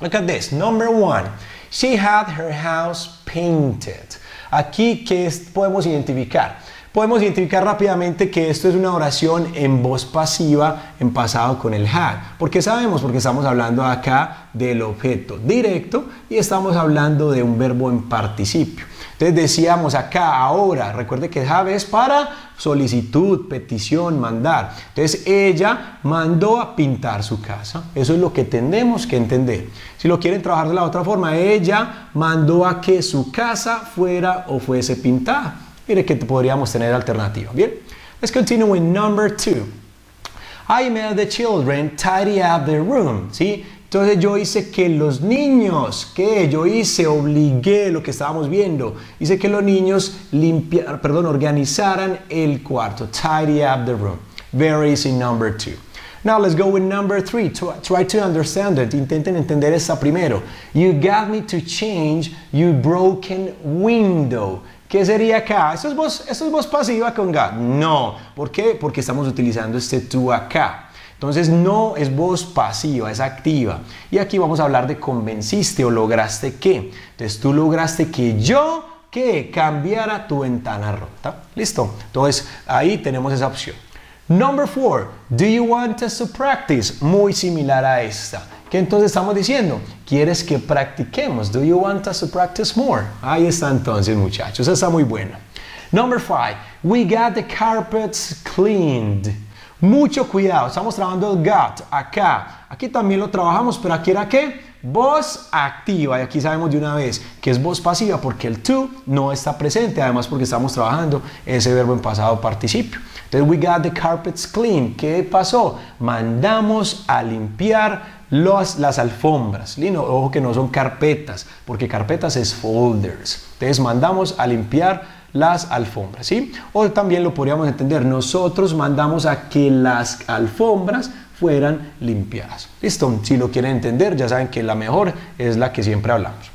[SPEAKER 2] Look at this. Number one. She had her house painted. Aquí, ¿qué podemos identificar? Podemos identificar rápidamente que esto es una oración en voz pasiva en pasado con el had. ¿Por qué sabemos? Porque estamos hablando acá del objeto directo y estamos hablando de un verbo en participio. Entonces decíamos acá, ahora, recuerde que have es para solicitud, petición, mandar. Entonces ella mandó a pintar su casa. Eso es lo que tenemos que entender. Si lo quieren trabajar de la otra forma, ella mandó a que su casa fuera o fuese pintada. Mire que podríamos tener alternativa. Bien, let's continue with number two. I made the children tidy up their room. ¿sí? Entonces yo hice que los niños, que yo hice, obligué lo que estábamos viendo, hice que los niños limpiar, perdón, organizaran el cuarto. Tidy up the room. Very easy number two. Now let's go with number three. Try to understand it. Intenten entender esta primero. You got me to change your broken window. ¿Qué sería acá? ¿Esto es, voz, ¿Esto es voz pasiva con got? No. ¿Por qué? Porque estamos utilizando este tú acá. Entonces no es voz pasiva, es activa. Y aquí vamos a hablar de convenciste o lograste que. Entonces tú lograste que yo que cambiara tu ventana rota. ¿Listo? Entonces ahí tenemos esa opción. Number four, do you want us to practice? Muy similar a esta. ¿Qué entonces estamos diciendo? ¿Quieres que practiquemos? Do you want us to practice more? Ahí está entonces, muchachos. Esa está muy buena. Number five, we got the carpets cleaned. Mucho cuidado, estamos trabajando el got acá. Aquí también lo trabajamos, pero aquí era qué? Voz activa. Y aquí sabemos de una vez que es voz pasiva porque el to no está presente. Además, porque estamos trabajando ese verbo en pasado participio. Entonces, we got the carpets clean. ¿Qué pasó? Mandamos a limpiar las alfombras. Lino, ojo que no son carpetas, porque carpetas es folders. Entonces mandamos a limpiar las alfombras, ¿sí? O también lo podríamos entender, nosotros mandamos a que las alfombras fueran limpiadas. Listo, si lo quieren entender, ya saben que la mejor es la que siempre hablamos.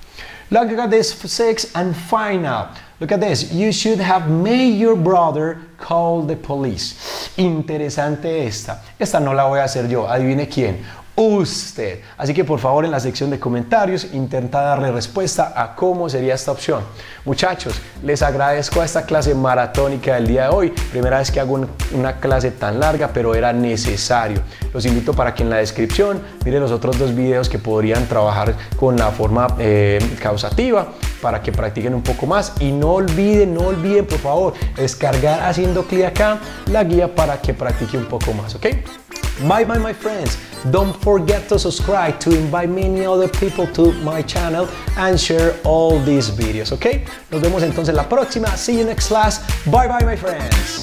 [SPEAKER 2] Look at this six and final. Look at this. You should have made your brother call the police. Interesante esta. Esta no la voy a hacer yo. Adivine quién usted. Así que por favor en la sección de comentarios intenta darle respuesta a cómo sería esta opción. Muchachos, les agradezco a esta clase maratónica del día de hoy. Primera vez que hago una clase tan larga, pero era necesario. Los invito para que en la descripción miren los otros dos videos que podrían trabajar con la forma eh, causativa para que practiquen un poco más y no olviden, no olviden por favor descargar haciendo clic acá la guía para que practique un poco más, ¿ok? Bye bye my friends. Don't forget to subscribe to invite many other people to my channel and share all these videos, okay? Nos vemos entonces la próxima. See you next class. Bye bye my friends.